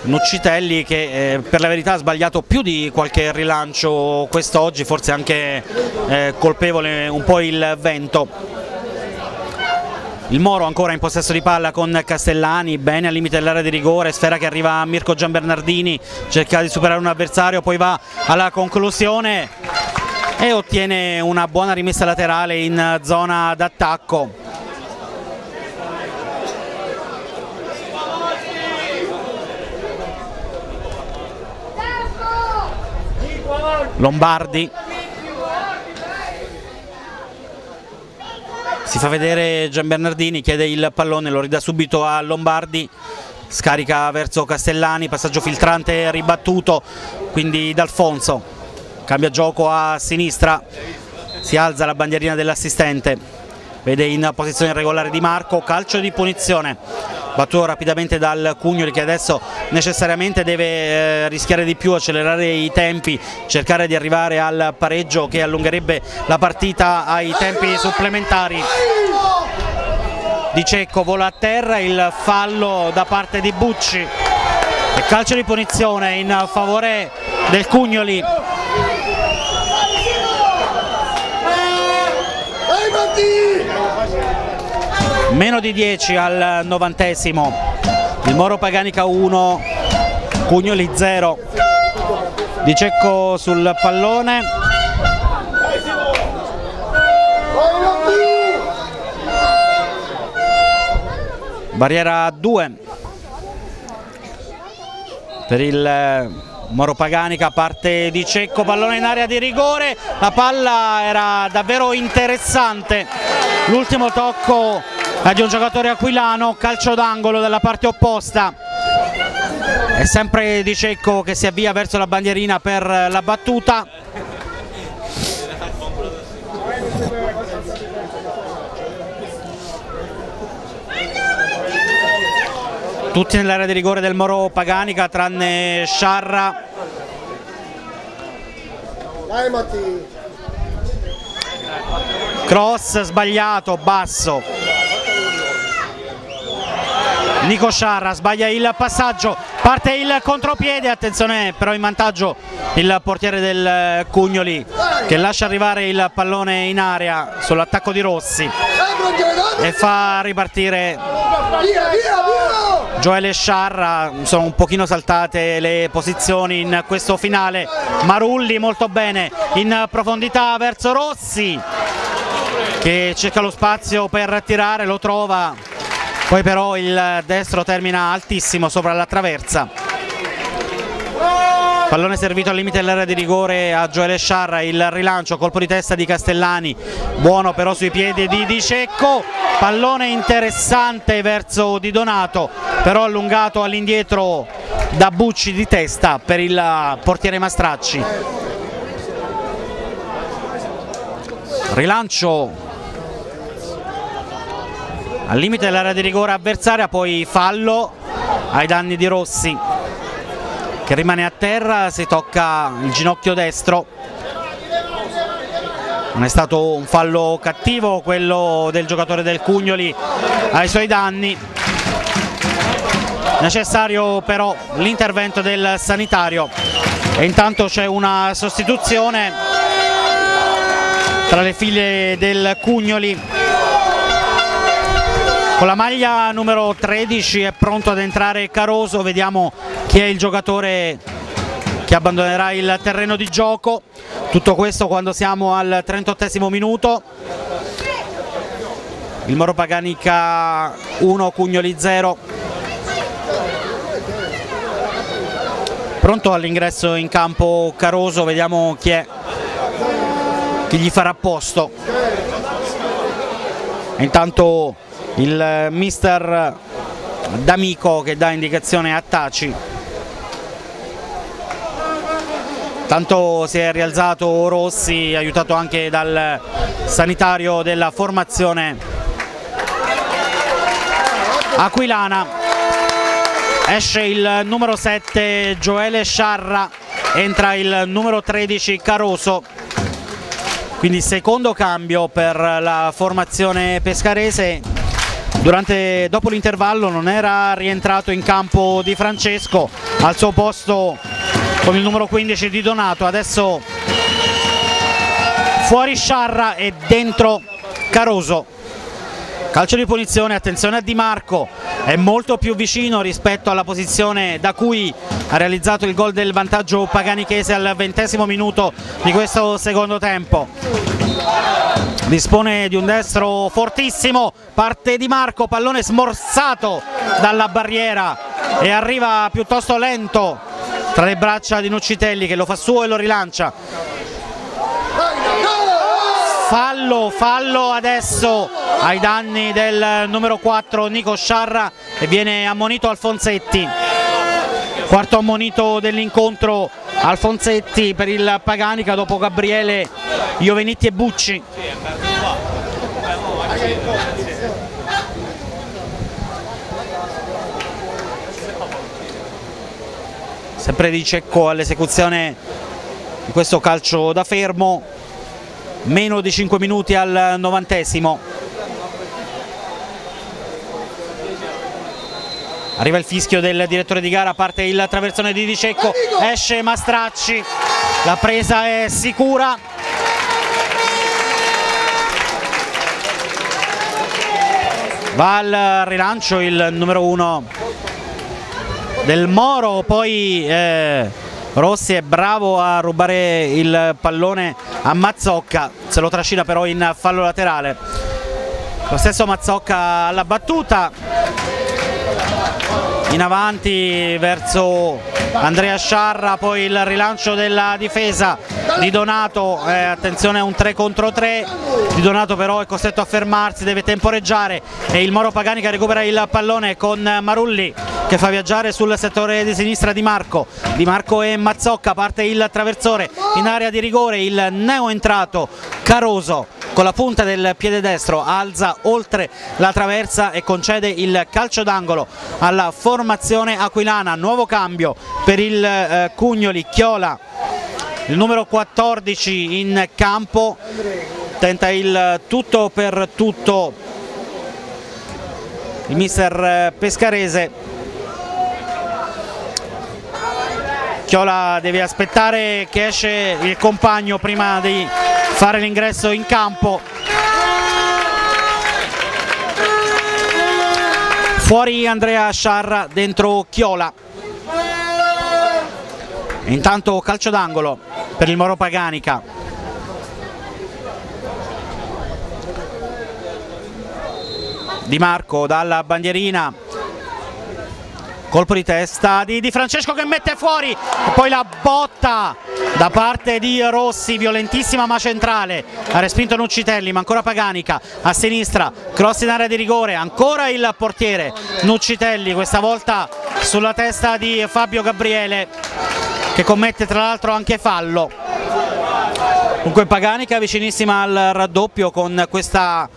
Nuccitelli che eh, per la verità ha sbagliato più di qualche rilancio quest'oggi, forse anche eh, colpevole un po' il vento. il Moro ancora in possesso di palla con Castellani, bene al limite dell'area di rigore, sfera che arriva a Mirko Gianbernardini, cerca di superare un avversario, poi va alla conclusione e ottiene una buona rimessa laterale in zona d'attacco. Lombardi. Si fa vedere Gian Bernardini, chiede il pallone, lo ridà subito a Lombardi. Scarica verso Castellani, passaggio filtrante ribattuto, quindi D'Alfonso cambia gioco a sinistra, si alza la bandierina dell'assistente, vede in posizione irregolare Di Marco, calcio di punizione. Battuto rapidamente dal Cugnoli che adesso necessariamente deve eh, rischiare di più, accelerare i tempi, cercare di arrivare al pareggio che allungherebbe la partita ai tempi supplementari. Di Cecco vola a terra, il fallo da parte di Bucci. E calcio di punizione in favore del Cugnoli. Meno di 10 al novantesimo. Il Moro Paganica 1 Cugnoli 0 Di Cecco sul pallone. Barriera 2 per il Moro Paganica parte di Cecco, pallone in area di rigore, la palla era davvero interessante, l'ultimo tocco di un giocatore aquilano, calcio d'angolo dalla parte opposta. È sempre Di Cecco che si avvia verso la bandierina per la battuta. Tutti nell'area di rigore del Moro Paganica tranne Sciarra. Cross sbagliato, basso. Nico Sciarra sbaglia il passaggio, parte il contropiede, attenzione però in vantaggio il portiere del Cugnoli che lascia arrivare il pallone in area sull'attacco di Rossi e fa ripartire Gioele Sciarra, sono un pochino saltate le posizioni in questo finale, Marulli molto bene in profondità verso Rossi che cerca lo spazio per tirare, lo trova poi però il destro termina altissimo sopra la traversa. Pallone servito al limite dell'area di rigore a Gioele Sciarra. Il rilancio, colpo di testa di Castellani. Buono però sui piedi di Di Cecco. Pallone interessante verso Di Donato però allungato all'indietro da Bucci di testa per il portiere Mastracci. Rilancio al limite dell'area di rigore avversaria, poi fallo ai danni di Rossi che rimane a terra, si tocca il ginocchio destro. Non è stato un fallo cattivo quello del giocatore del Cugnoli ai suoi danni. Necessario però l'intervento del sanitario e intanto c'è una sostituzione tra le file del Cugnoli con la maglia numero 13 è pronto ad entrare Caroso, vediamo chi è il giocatore che abbandonerà il terreno di gioco. Tutto questo quando siamo al 38 minuto. Il Moro Paganica 1, Cugnoli 0. Pronto all'ingresso in campo Caroso, vediamo chi è, chi gli farà posto. Intanto il mister D'Amico che dà indicazione a Taci. Tanto si è rialzato Rossi aiutato anche dal sanitario della formazione aquilana. Esce il numero 7 Gioele Sciarra. Entra il numero 13 Caroso. Quindi secondo cambio per la formazione pescarese Durante, dopo l'intervallo non era rientrato in campo Di Francesco, al suo posto con il numero 15 di Donato, adesso fuori Sciarra e dentro Caroso. Calcio di punizione, attenzione a Di Marco, è molto più vicino rispetto alla posizione da cui ha realizzato il gol del vantaggio Paganichese al ventesimo minuto di questo secondo tempo. Dispone di un destro fortissimo, parte Di Marco, pallone smorzato dalla barriera e arriva piuttosto lento tra le braccia di Nuccitelli che lo fa suo e lo rilancia. Fallo, fallo adesso ai danni del numero 4 Nico Sciarra e viene ammonito Alfonsetti. Quarto ammonito dell'incontro Alfonsetti per il Paganica dopo Gabriele, Iovenitti e Bucci. Sempre di Cecco all'esecuzione di questo calcio da fermo. Meno di 5 minuti al novantesimo arriva il fischio del direttore di gara parte il traversone di Di Cecco esce Mastracci la presa è sicura. Va al rilancio il numero 1 del Moro poi eh, Rossi è bravo a rubare il pallone a Mazzocca, se lo trascina però in fallo laterale. Lo stesso Mazzocca alla battuta, in avanti verso Andrea Sciarra, poi il rilancio della difesa di Donato, eh, attenzione a un 3 contro 3, di Donato però è costretto a fermarsi, deve temporeggiare. E il Moro Pagani che recupera il pallone con Marulli che fa viaggiare sul settore di sinistra Di Marco, Di Marco e Mazzocca, parte il traversore in area di rigore, il neo entrato Caroso con la punta del piede destro alza oltre la traversa e concede il calcio d'angolo alla formazione aquilana, nuovo cambio per il eh, Cugnoli, Chiola, il numero 14 in campo, tenta il tutto per tutto il mister eh, Pescarese Chiola deve aspettare che esce il compagno prima di fare l'ingresso in campo. Fuori Andrea Sciarra dentro Chiola. Intanto calcio d'angolo per il Moro Paganica. Di Marco dalla bandierina colpo di testa di, di, Francesco che mette fuori. E poi la botta da parte di Rossi violentissima ma centrale. Ha respinto Nuccitelli ma ancora Paganica. A sinistra cross in area di rigore. Ancora il portiere Nuccitelli questa volta sulla testa di Fabio Gabriele che commette tra l'altro anche fallo. Comunque Paganica vicinissima al raddoppio con questa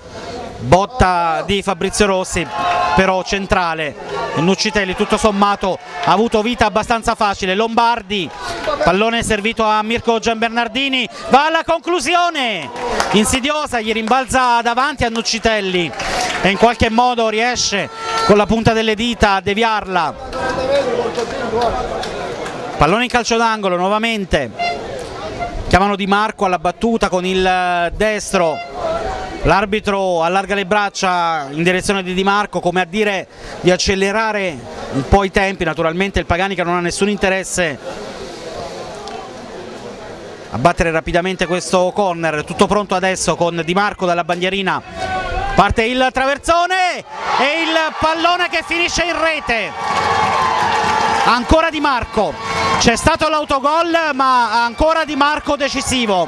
botta di Fabrizio Rossi però centrale. Nuccitelli tutto sommato ha avuto vita abbastanza facile. Lombardi pallone servito a Mirko Gianbernardini va alla conclusione. Insidiosa gli rimbalza davanti a Nuccitelli e in qualche modo riesce con la punta delle dita a deviarla. Pallone in calcio d'angolo nuovamente. Chiamano Di Marco alla battuta con il destro L'arbitro allarga le braccia in direzione di Di Marco come a dire di accelerare un po' i tempi, naturalmente il Paganica non ha nessun interesse a battere rapidamente questo corner, tutto pronto adesso con Di Marco dalla bandierina, parte il traversone e il pallone che finisce in rete, ancora Di Marco, c'è stato l'autogol ma ancora Di Marco decisivo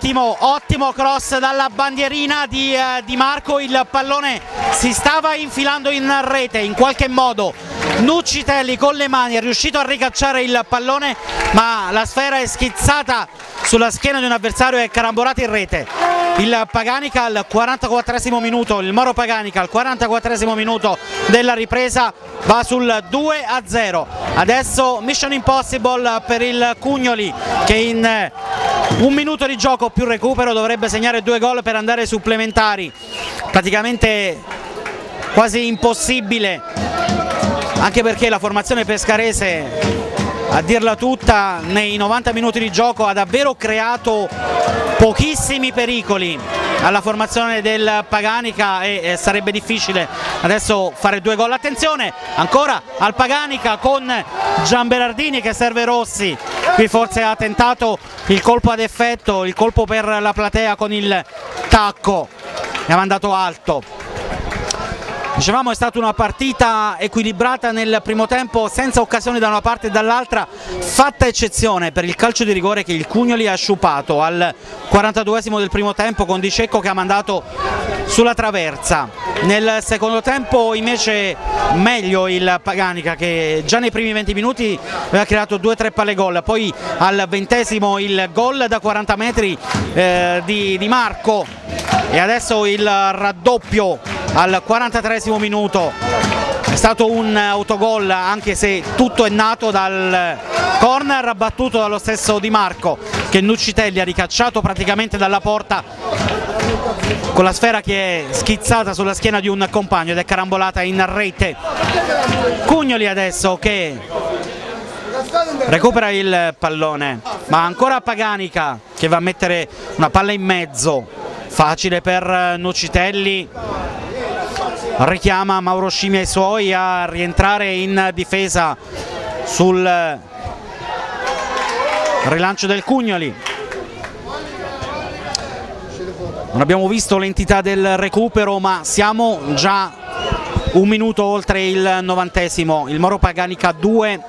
ottimo, ottimo cross dalla bandierina di, eh, di Marco, il pallone si stava infilando in rete in qualche modo. Nuccitelli con le mani è riuscito a ricacciare il pallone ma la sfera è schizzata sulla schiena di un avversario e carambolata in rete il Paganica al 44 minuto il Moro Paganica al 44 minuto della ripresa va sul 2 a 0 adesso Mission Impossible per il Cugnoli che in un minuto di gioco più recupero dovrebbe segnare due gol per andare supplementari. Praticamente quasi impossibile anche perché la formazione pescarese a dirla tutta nei 90 minuti di gioco ha davvero creato pochissimi pericoli alla formazione del Paganica e sarebbe difficile adesso fare due gol. Attenzione ancora al Paganica con Gian Berardini che serve Rossi, qui forse ha tentato il colpo ad effetto, il colpo per la platea con il tacco e ha mandato alto. Dicevamo è stata una partita equilibrata nel primo tempo senza occasioni da una parte e dall'altra, fatta eccezione per il calcio di rigore che il Cugnoli ha sciupato. Al 42esimo del primo tempo con Di Cecco che ha mandato sulla traversa. Nel secondo tempo invece meglio il Paganica che già nei primi 20 minuti aveva creato 2-3 palle gol, poi al ventesimo il gol da 40 metri eh, di, di Marco. E adesso il raddoppio al 43 minuto. È stato un autogol anche se tutto è nato dal corner battuto dallo stesso Di Marco che Nuccitelli ha ricacciato praticamente dalla porta con la sfera che è schizzata sulla schiena di un compagno ed è carambolata in rete. Cugnoli adesso che recupera il pallone ma ancora Paganica che va a mettere una palla in mezzo. Facile per Nucitelli richiama Mauro Scimia e i suoi a rientrare in difesa sul rilancio del Cugnoli. Non abbiamo visto l'entità del recupero ma siamo già un minuto oltre il novantesimo. Il Moro Paganica 2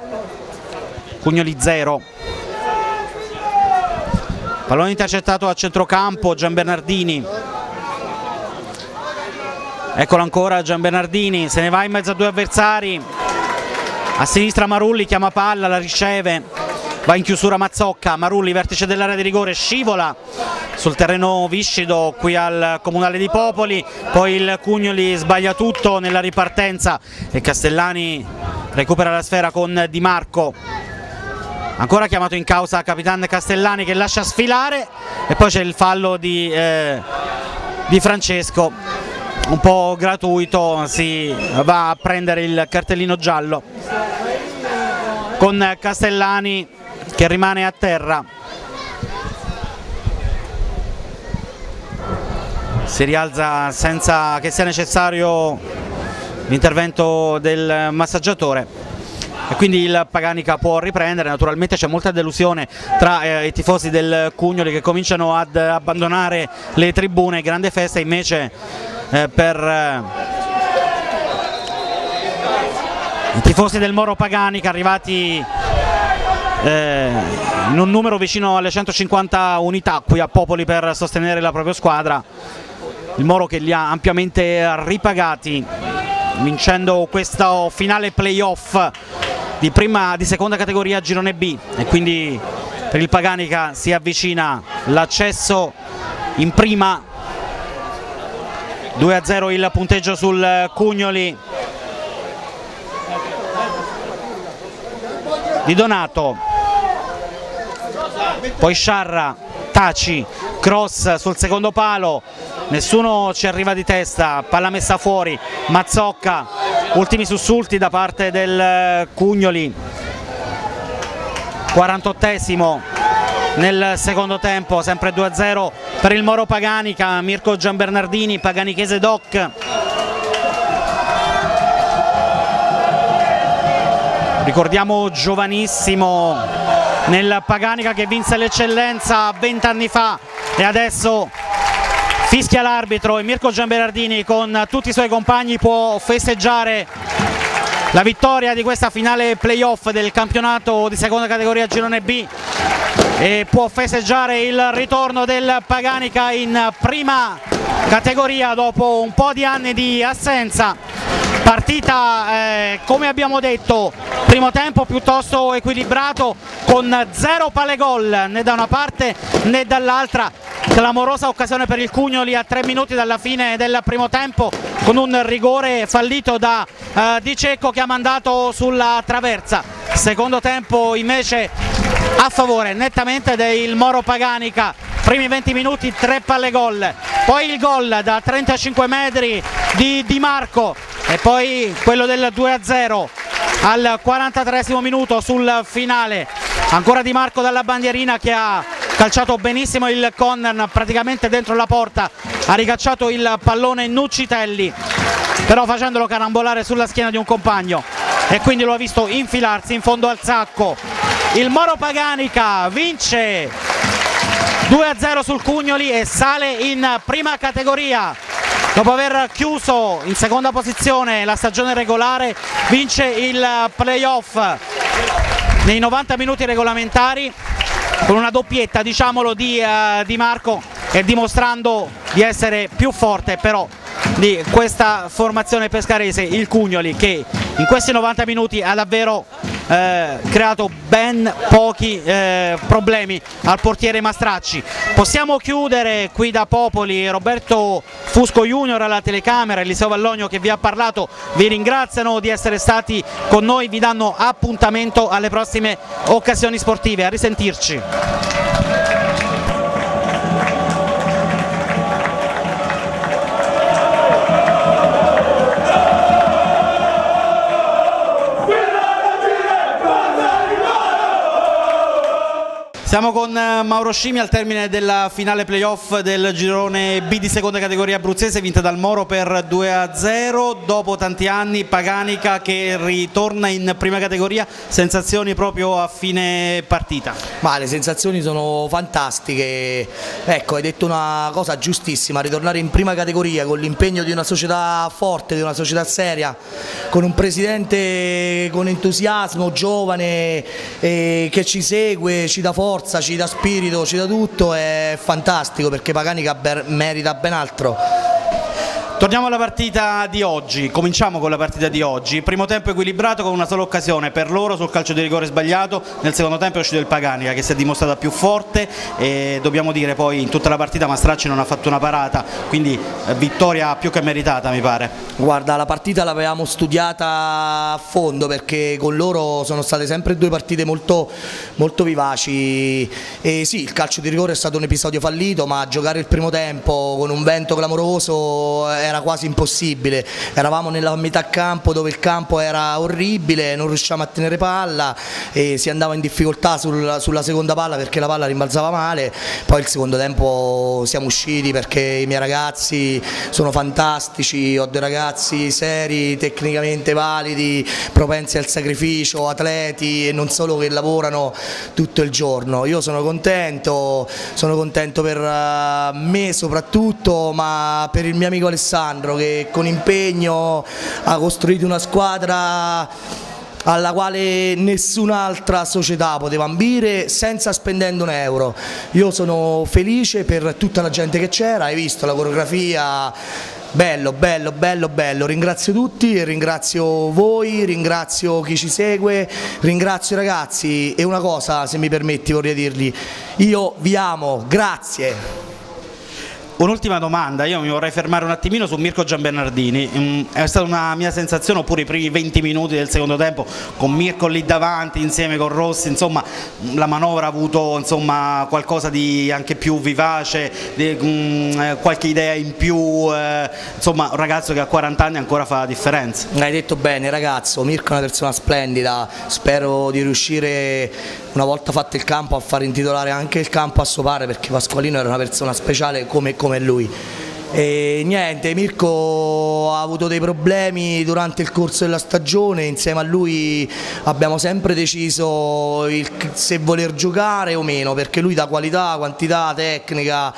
Cugnoli 0 pallone intercettato a centrocampo Gian Bernardini eccolo ancora Gian Bernardini se ne va in mezzo a due avversari. A sinistra Marulli chiama palla la riceve va in chiusura Mazzocca. Marulli vertice dell'area di rigore scivola sul terreno viscido qui al comunale di Popoli. Poi il Cugnoli sbaglia tutto nella ripartenza e Castellani recupera la sfera con Di Marco. Ancora chiamato in causa Capitan Castellani che lascia sfilare e poi c'è il fallo di, eh, di Francesco un po' gratuito si va a prendere il cartellino giallo con Castellani che rimane a terra. Si rialza senza che sia necessario l'intervento del massaggiatore. E quindi il Paganica può riprendere, naturalmente c'è molta delusione tra eh, i tifosi del Cugnoli che cominciano ad abbandonare le tribune, grande festa invece per eh, i tifosi del Moro Paganica arrivati eh, in un numero vicino alle 150 unità qui a Popoli per sostenere la propria squadra il Moro che li ha ampiamente ripagati vincendo questo finale playoff di, prima, di seconda categoria girone B. E quindi per il Paganica si avvicina l'accesso in prima 2 a 0 il punteggio sul Cugnoli. Di Donato. Poi Sciarra Taci cross sul secondo palo. Nessuno ci arriva di testa palla messa fuori. Mazzocca ultimi sussulti da parte del Cugnoli. 48esimo nel secondo tempo sempre 2-0 per il Moro Paganica Mirko Gianbernardini Paganichese Doc. Ricordiamo giovanissimo nel Paganica che vinse l'eccellenza 20 anni fa e adesso fischia l'arbitro e Mirko Gianberardini con tutti i suoi compagni può festeggiare la vittoria di questa finale playoff del campionato di seconda categoria girone B e può festeggiare il ritorno del Paganica in prima categoria dopo un po' di anni di assenza. Partita eh, come abbiamo detto primo tempo piuttosto equilibrato con zero palle gol né da una parte né dall'altra. Clamorosa occasione per il Cugnoli a tre minuti dalla fine del primo tempo con un rigore fallito da uh, Di Cecco che ha mandato sulla traversa. Secondo tempo invece a favore nettamente del Moro Paganica. Primi 20 minuti tre palle gol. Poi il gol da 35 metri di Di Marco. E poi quello del 2 a 0 al 43 minuto sul finale. Ancora Di Marco dalla bandierina che ha calciato benissimo il Connan praticamente dentro la porta. Ha ricacciato il pallone Nuccitelli però facendolo carambolare sulla schiena di un compagno. E quindi lo ha visto infilarsi in fondo al sacco il Moro Paganica vince 2-0 sul Cugnoli e sale in prima categoria. Dopo aver chiuso in seconda posizione la stagione regolare vince il playoff. Nei 90 minuti regolamentari con una doppietta diciamolo di, uh, di Marco e dimostrando di essere più forte però di questa formazione pescarese il Cugnoli che in questi 90 minuti ha davvero eh, creato ben pochi eh, problemi al portiere Mastracci. Possiamo chiudere qui da Popoli, Roberto Fusco Junior alla telecamera, Eliseo Vallogno che vi ha parlato, vi ringraziano di essere stati con noi, vi danno appuntamento alle prossime occasioni sportive, a risentirci. Siamo con eh, Mauro Scimi al termine della finale playoff del girone B di seconda categoria abruzzese vinta dal Moro per 2-0 dopo tanti anni Paganica che ritorna in prima categoria sensazioni proprio a fine partita? Ma le sensazioni sono fantastiche. Ecco hai detto una cosa giustissima ritornare in prima categoria con l'impegno di una società forte di una società seria con un presidente con entusiasmo giovane eh, che ci segue ci dà forza forza, ci dà spirito, ci dà tutto, è fantastico perché Paganica merita ben altro. Torniamo alla partita di oggi, cominciamo con la partita di oggi, primo tempo equilibrato con una sola occasione per loro sul calcio di rigore sbagliato, nel secondo tempo è uscito il Paganica che si è dimostrata più forte. E dobbiamo dire poi in tutta la partita Mastracci non ha fatto una parata, quindi eh, vittoria più che meritata mi pare. Guarda la partita l'avevamo studiata a fondo perché con loro sono state sempre due partite molto, molto vivaci. E sì il calcio di rigore è stato un episodio fallito ma giocare il primo tempo con un vento clamoroso era era quasi impossibile, eravamo nella metà campo dove il campo era orribile, non riuscivamo a tenere palla e si andava in difficoltà sul, sulla seconda palla perché la palla rimbalzava male, poi il secondo tempo siamo usciti perché i miei ragazzi sono fantastici, ho dei ragazzi seri, tecnicamente validi, propensi al sacrificio, atleti e non solo che lavorano tutto il giorno. Io sono contento, sono contento per eh, me soprattutto, ma per il mio amico Alessandro Alessandro che con impegno ha costruito una squadra alla quale nessun'altra società poteva ambire senza spendendo un euro. Io sono felice per tutta la gente che c'era, hai visto la coreografia, bello, bello, bello, bello, ringrazio tutti, ringrazio voi, ringrazio chi ci segue, ringrazio i ragazzi e una cosa se mi permetti vorrei dirgli, io vi amo, grazie. Un'ultima domanda, io mi vorrei fermare un attimino su Mirko Gianbernardini, mm, è stata una mia sensazione oppure i primi 20 minuti del secondo tempo con Mirko lì davanti insieme con Rossi, insomma la manovra ha avuto insomma, qualcosa di anche più vivace, di, um, qualche idea in più, eh, insomma un ragazzo che a 40 anni ancora fa la differenza. Hai detto bene ragazzo, Mirko è una persona splendida, spero di riuscire una volta fatto il campo a far intitolare anche il campo a suo padre perché Pasqualino era una persona speciale come, come lui. E niente, Mirko ha avuto dei problemi durante il corso della stagione, insieme a lui abbiamo sempre deciso il, se voler giocare o meno, perché lui dà qualità, quantità, tecnica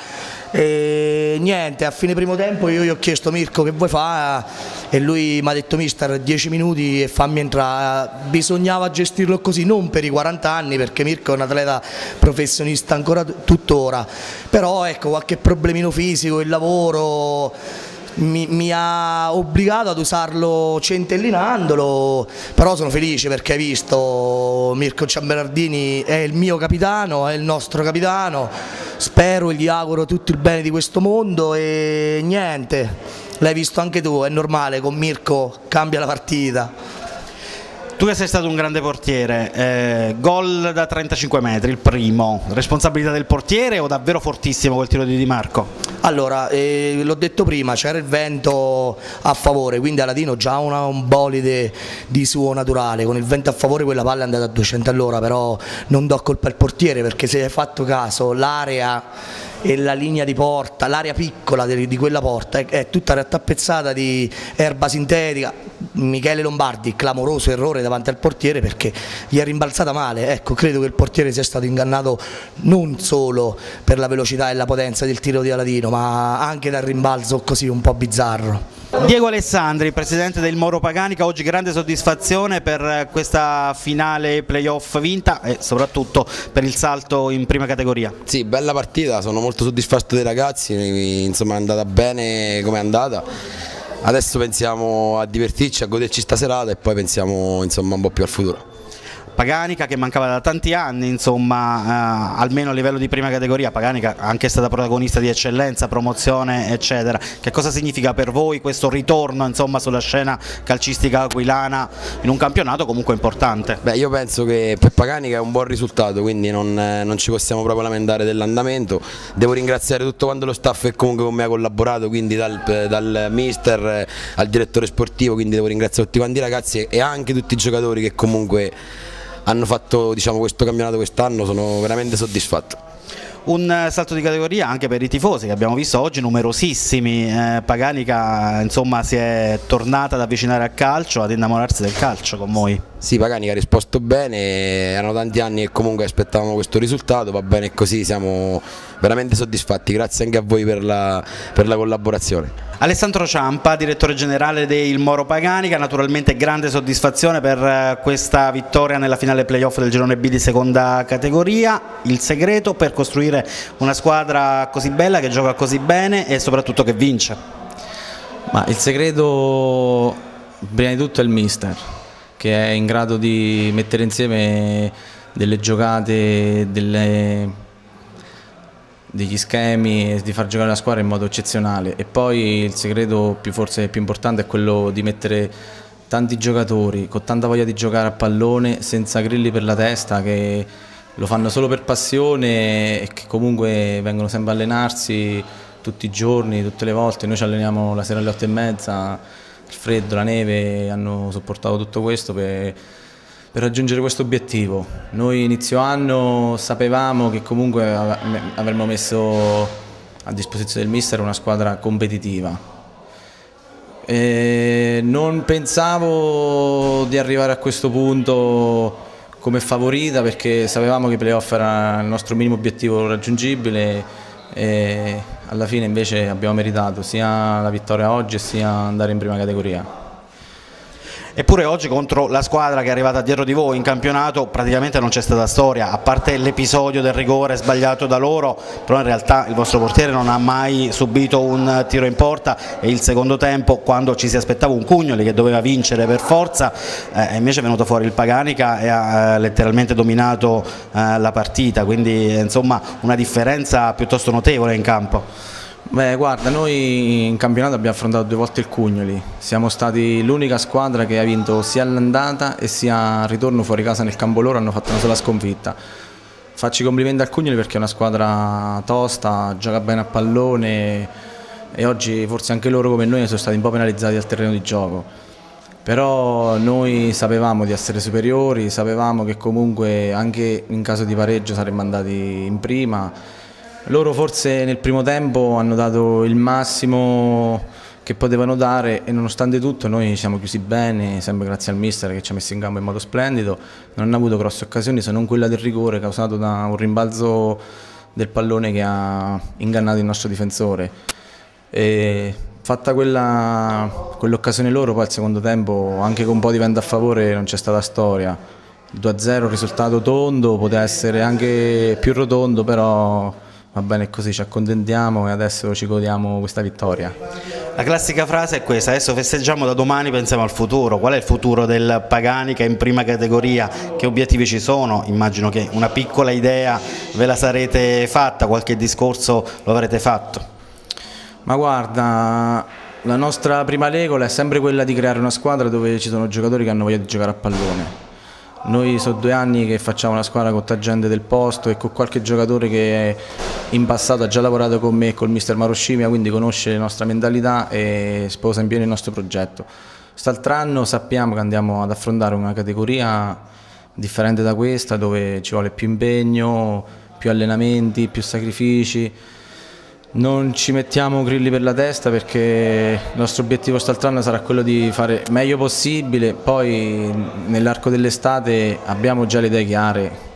e niente, a fine primo tempo io gli ho chiesto Mirko che vuoi fare e lui mi ha detto mister 10 minuti e fammi entrare, bisognava gestirlo così, non per i 40 anni perché Mirko è un atleta professionista ancora tuttora, però ecco qualche problemino fisico, il lavoro mi, mi, ha obbligato ad usarlo centellinandolo, però sono felice perché hai visto Mirko Ciamberardini è il mio capitano, è il nostro capitano, spero e gli auguro tutto il bene di questo mondo e niente, l'hai visto anche tu, è normale, con Mirko cambia la partita. Tu che sei stato un grande portiere, eh, gol da 35 metri, il primo, responsabilità del portiere o davvero fortissimo quel tiro di Di Marco? Allora, eh, l'ho detto prima, c'era il vento a favore, quindi Aladino già una, un bolide di suo naturale, con il vento a favore quella palla è andata a 200 all'ora, però non do colpa al portiere perché se hai fatto caso l'area e la linea di porta, l'area piccola di, quella porta è, tutta rattapezzata di erba sintetica, Michele Lombardi, clamoroso errore davanti al portiere perché gli è rimbalzata male, ecco credo che il portiere sia stato ingannato non solo per la velocità e la potenza del tiro di Aladino ma anche dal rimbalzo così un po' bizzarro. Diego Alessandri, presidente del Moro Paganica, oggi grande soddisfazione per questa finale playoff vinta e soprattutto per il salto in prima categoria. Sì, bella partita, sono molto soddisfatto dei ragazzi, insomma è andata bene come è andata. Adesso pensiamo a divertirci, a goderci stasera e poi pensiamo insomma, un po' più al futuro. Paganica che mancava da tanti anni, insomma, eh, almeno a livello di prima categoria, Paganica anche stata protagonista di eccellenza, promozione, eccetera. Che cosa significa per voi questo ritorno, insomma, sulla scena calcistica aquilana in un campionato comunque importante? Beh, io penso che per Paganica è un buon risultato, quindi non, eh, non ci possiamo proprio lamentare dell'andamento. Devo ringraziare tutto quanto lo staff che comunque con me ha collaborato, quindi dal, dal mister eh, al direttore sportivo, quindi devo ringraziare tutti quanti i ragazzi e anche tutti i giocatori che comunque hanno fatto diciamo, questo campionato quest'anno, sono veramente soddisfatto. Un salto di categoria anche per i tifosi che abbiamo visto oggi numerosissimi. Eh, Paganica insomma si è tornata ad avvicinare al calcio ad innamorarsi del calcio con voi. Sì Paganica ha risposto bene erano tanti anni che comunque aspettavamo questo risultato va bene così siamo veramente soddisfatti. Grazie anche a voi per la, per la collaborazione. Alessandro Ciampa, direttore generale del Moro Paganica, naturalmente grande soddisfazione per eh, questa vittoria nella finale playoff del girone B di seconda categoria, il segreto per costruire una squadra così bella che gioca così bene e soprattutto che vince? Ma il segreto prima di tutto è il mister che è in grado di mettere insieme delle giocate, delle degli schemi di far giocare la squadra in modo eccezionale. E poi il segreto più, forse più importante è quello di mettere tanti giocatori con tanta voglia di giocare a pallone senza grilli per la testa che lo fanno solo per passione e che comunque vengono sempre a allenarsi tutti i giorni, tutte le volte, noi ci alleniamo la sera alle otto e mezza, il freddo, la neve, hanno sopportato tutto questo per per raggiungere questo obiettivo. Noi inizio anno sapevamo che comunque avremmo messo a disposizione del mister una squadra competitiva. E non pensavo di arrivare a questo punto come favorita perché sapevamo che i playoff era il nostro minimo obiettivo raggiungibile e alla fine invece abbiamo meritato sia la vittoria oggi sia andare in prima categoria. Eppure oggi contro la squadra che è arrivata dietro di voi in campionato praticamente non c'è stata storia, a parte l'episodio del rigore sbagliato da loro, però in realtà il vostro portiere non ha mai subito un tiro in porta e il secondo tempo quando ci si aspettava un Cugnoli che doveva vincere per forza, eh, invece è venuto fuori il Paganica e ha eh, letteralmente dominato eh, la partita, quindi insomma una differenza piuttosto notevole in campo. Beh, guarda, noi in campionato abbiamo affrontato due volte il Cugnoli, siamo stati l'unica squadra che ha vinto sia all'andata e sia al ritorno fuori casa nel campo loro, hanno fatto una sola sconfitta. Faccio i complimenti al Cugnoli perché è una squadra tosta, gioca bene a pallone e oggi forse anche loro come noi sono stati un po' penalizzati dal terreno di gioco. Però noi sapevamo di essere superiori, sapevamo che comunque anche in caso di pareggio saremmo andati in prima loro forse nel primo tempo hanno dato il massimo che potevano dare e nonostante tutto noi ci siamo chiusi bene, sempre grazie al mister che ci ha messo in campo in modo splendido, non hanno avuto grosse occasioni se non quella del rigore causato da un rimbalzo del pallone che ha ingannato il nostro difensore. E fatta quell'occasione quell loro, poi al secondo tempo anche con un po' di vento a favore non c'è stata storia. 2-0 risultato tondo, poteva essere anche più rotondo però va bene così, ci accontentiamo e adesso ci godiamo questa vittoria. La classica frase è questa, adesso festeggiamo da domani, pensiamo al futuro, qual è il futuro del Paganica in prima categoria, che obiettivi ci sono? Immagino che una piccola idea ve la sarete fatta, qualche discorso lo avrete fatto. Ma guarda, la nostra prima regola è sempre quella di creare una squadra dove ci sono giocatori che hanno voglia di giocare a pallone noi sono due anni che facciamo una squadra con tanta gente del posto e con qualche giocatore che in passato ha già lavorato con me e col mister Mauro Scimia, quindi conosce la nostra mentalità e sposa in pieno il nostro progetto. Quest'altro anno sappiamo che andiamo ad affrontare una categoria differente da questa, dove ci vuole più impegno, più allenamenti, più sacrifici. Non ci mettiamo grilli per la testa perché il nostro obiettivo quest'altro anno sarà quello di fare meglio possibile, poi nell'arco dell'estate abbiamo già le idee chiare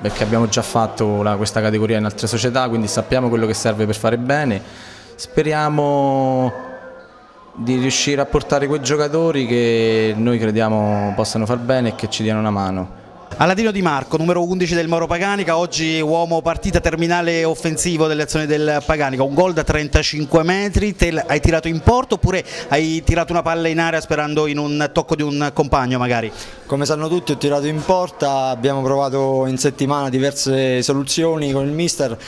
perché abbiamo già fatto la, questa categoria in altre società, quindi sappiamo quello che serve per fare bene. Speriamo di riuscire a portare quei giocatori che noi crediamo possano far bene e che ci diano una mano. Aladino Di Marco, numero 11 del Moro Paganica, oggi uomo partita terminale offensivo delle azioni del Paganica, un gol da 35 metri, te hai tirato in porto oppure hai tirato una palla in area sperando in un tocco di un compagno magari? Come sanno tutti ho tirato in porta, abbiamo provato in settimana diverse soluzioni con il mister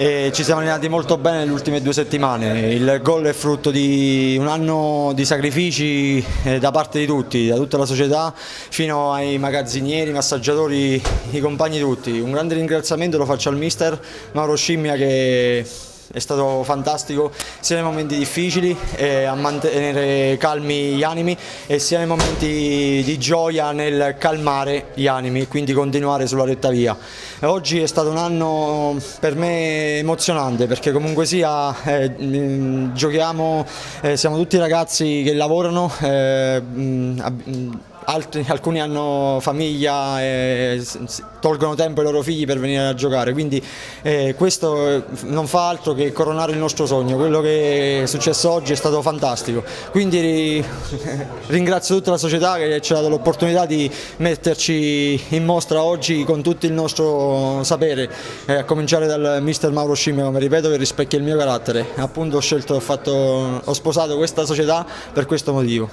e ci siamo allenati molto bene nelle ultime due settimane. Il gol è frutto di un anno di sacrifici eh, da parte di tutti, da tutta la società fino ai magazzinieri, massaggiatori, i compagni tutti. Un grande ringraziamento lo faccio al mister Mauro Scimmia che è stato fantastico sia nei momenti difficili eh, a mantenere calmi gli animi e sia nei momenti di gioia nel calmare gli animi, quindi continuare sulla retta via. Oggi è stato un anno per me emozionante perché comunque sia eh, giochiamo, eh, siamo tutti ragazzi che lavorano, eh, altri, alcuni hanno famiglia e tolgono tempo ai loro figli per venire a giocare, quindi eh, questo non fa altro che coronare il nostro sogno, quello che è successo oggi è stato fantastico, quindi <laughs> ringrazio tutta la società che ci ha dato l'opportunità di metterci in mostra oggi con tutto il nostro sapere, eh, a cominciare dal mister Mauro Scimmia, come ripeto, che rispecchia il mio carattere, appunto ho scelto, ho, fatto, ho sposato questa società per questo motivo.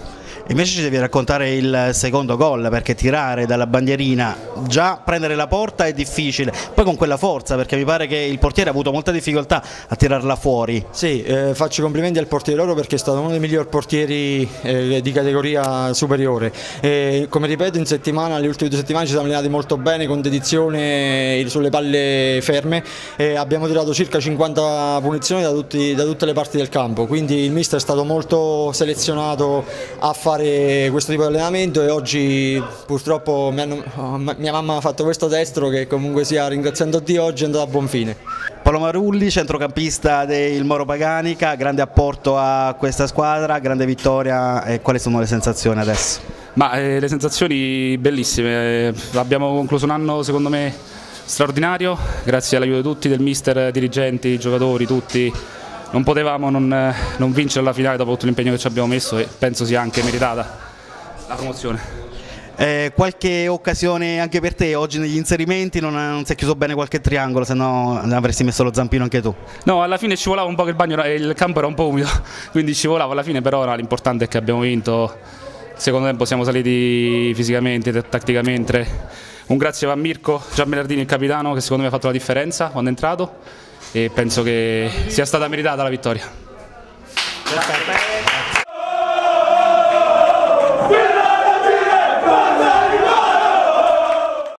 Invece ci devi raccontare il secondo gol perché tirare dalla bandierina, già prendere la porta è difficile, poi con quella forza perché mi pare che il portiere ha avuto molta difficoltà a tirarla fuori. Sì, eh, faccio complimenti al portiere loro perché è stato uno dei migliori portieri eh, di categoria superiore. Eh, come ripeto in settimana, le ultime due settimane ci siamo allenati molto bene con dedizione sulle palle ferme e abbiamo tirato circa 50 punizioni da, tutti, da tutte le parti del campo, quindi il mister è stato molto selezionato a fare questo tipo di allenamento e oggi purtroppo hanno, mia mamma ha fatto questo destro che comunque sia ringraziando Dio oggi è andato a buon fine. Paolo Marulli, centrocampista del Moro Paganica, grande apporto a questa squadra, grande vittoria e quali sono le sensazioni adesso? Ma, eh, le sensazioni bellissime, eh, abbiamo concluso un anno secondo me straordinario, grazie all'aiuto di tutti, del mister, dirigenti, giocatori, tutti non potevamo non, non vincere la finale dopo tutto l'impegno che ci abbiamo messo e penso sia anche meritata la promozione. Eh, qualche occasione anche per te oggi negli inserimenti non, non si è chiuso bene qualche triangolo se no avresti messo lo zampino anche tu no alla fine ci volava un po' che il bagno il campo era un po' umido <laughs> quindi ci volava alla fine però l'importante è che abbiamo vinto secondo tempo siamo saliti fisicamente tatticamente un grazie a Mirko Gian Menardini il capitano che secondo me ha fatto la differenza quando è entrato e penso che sia stata meritata la vittoria. Grazie.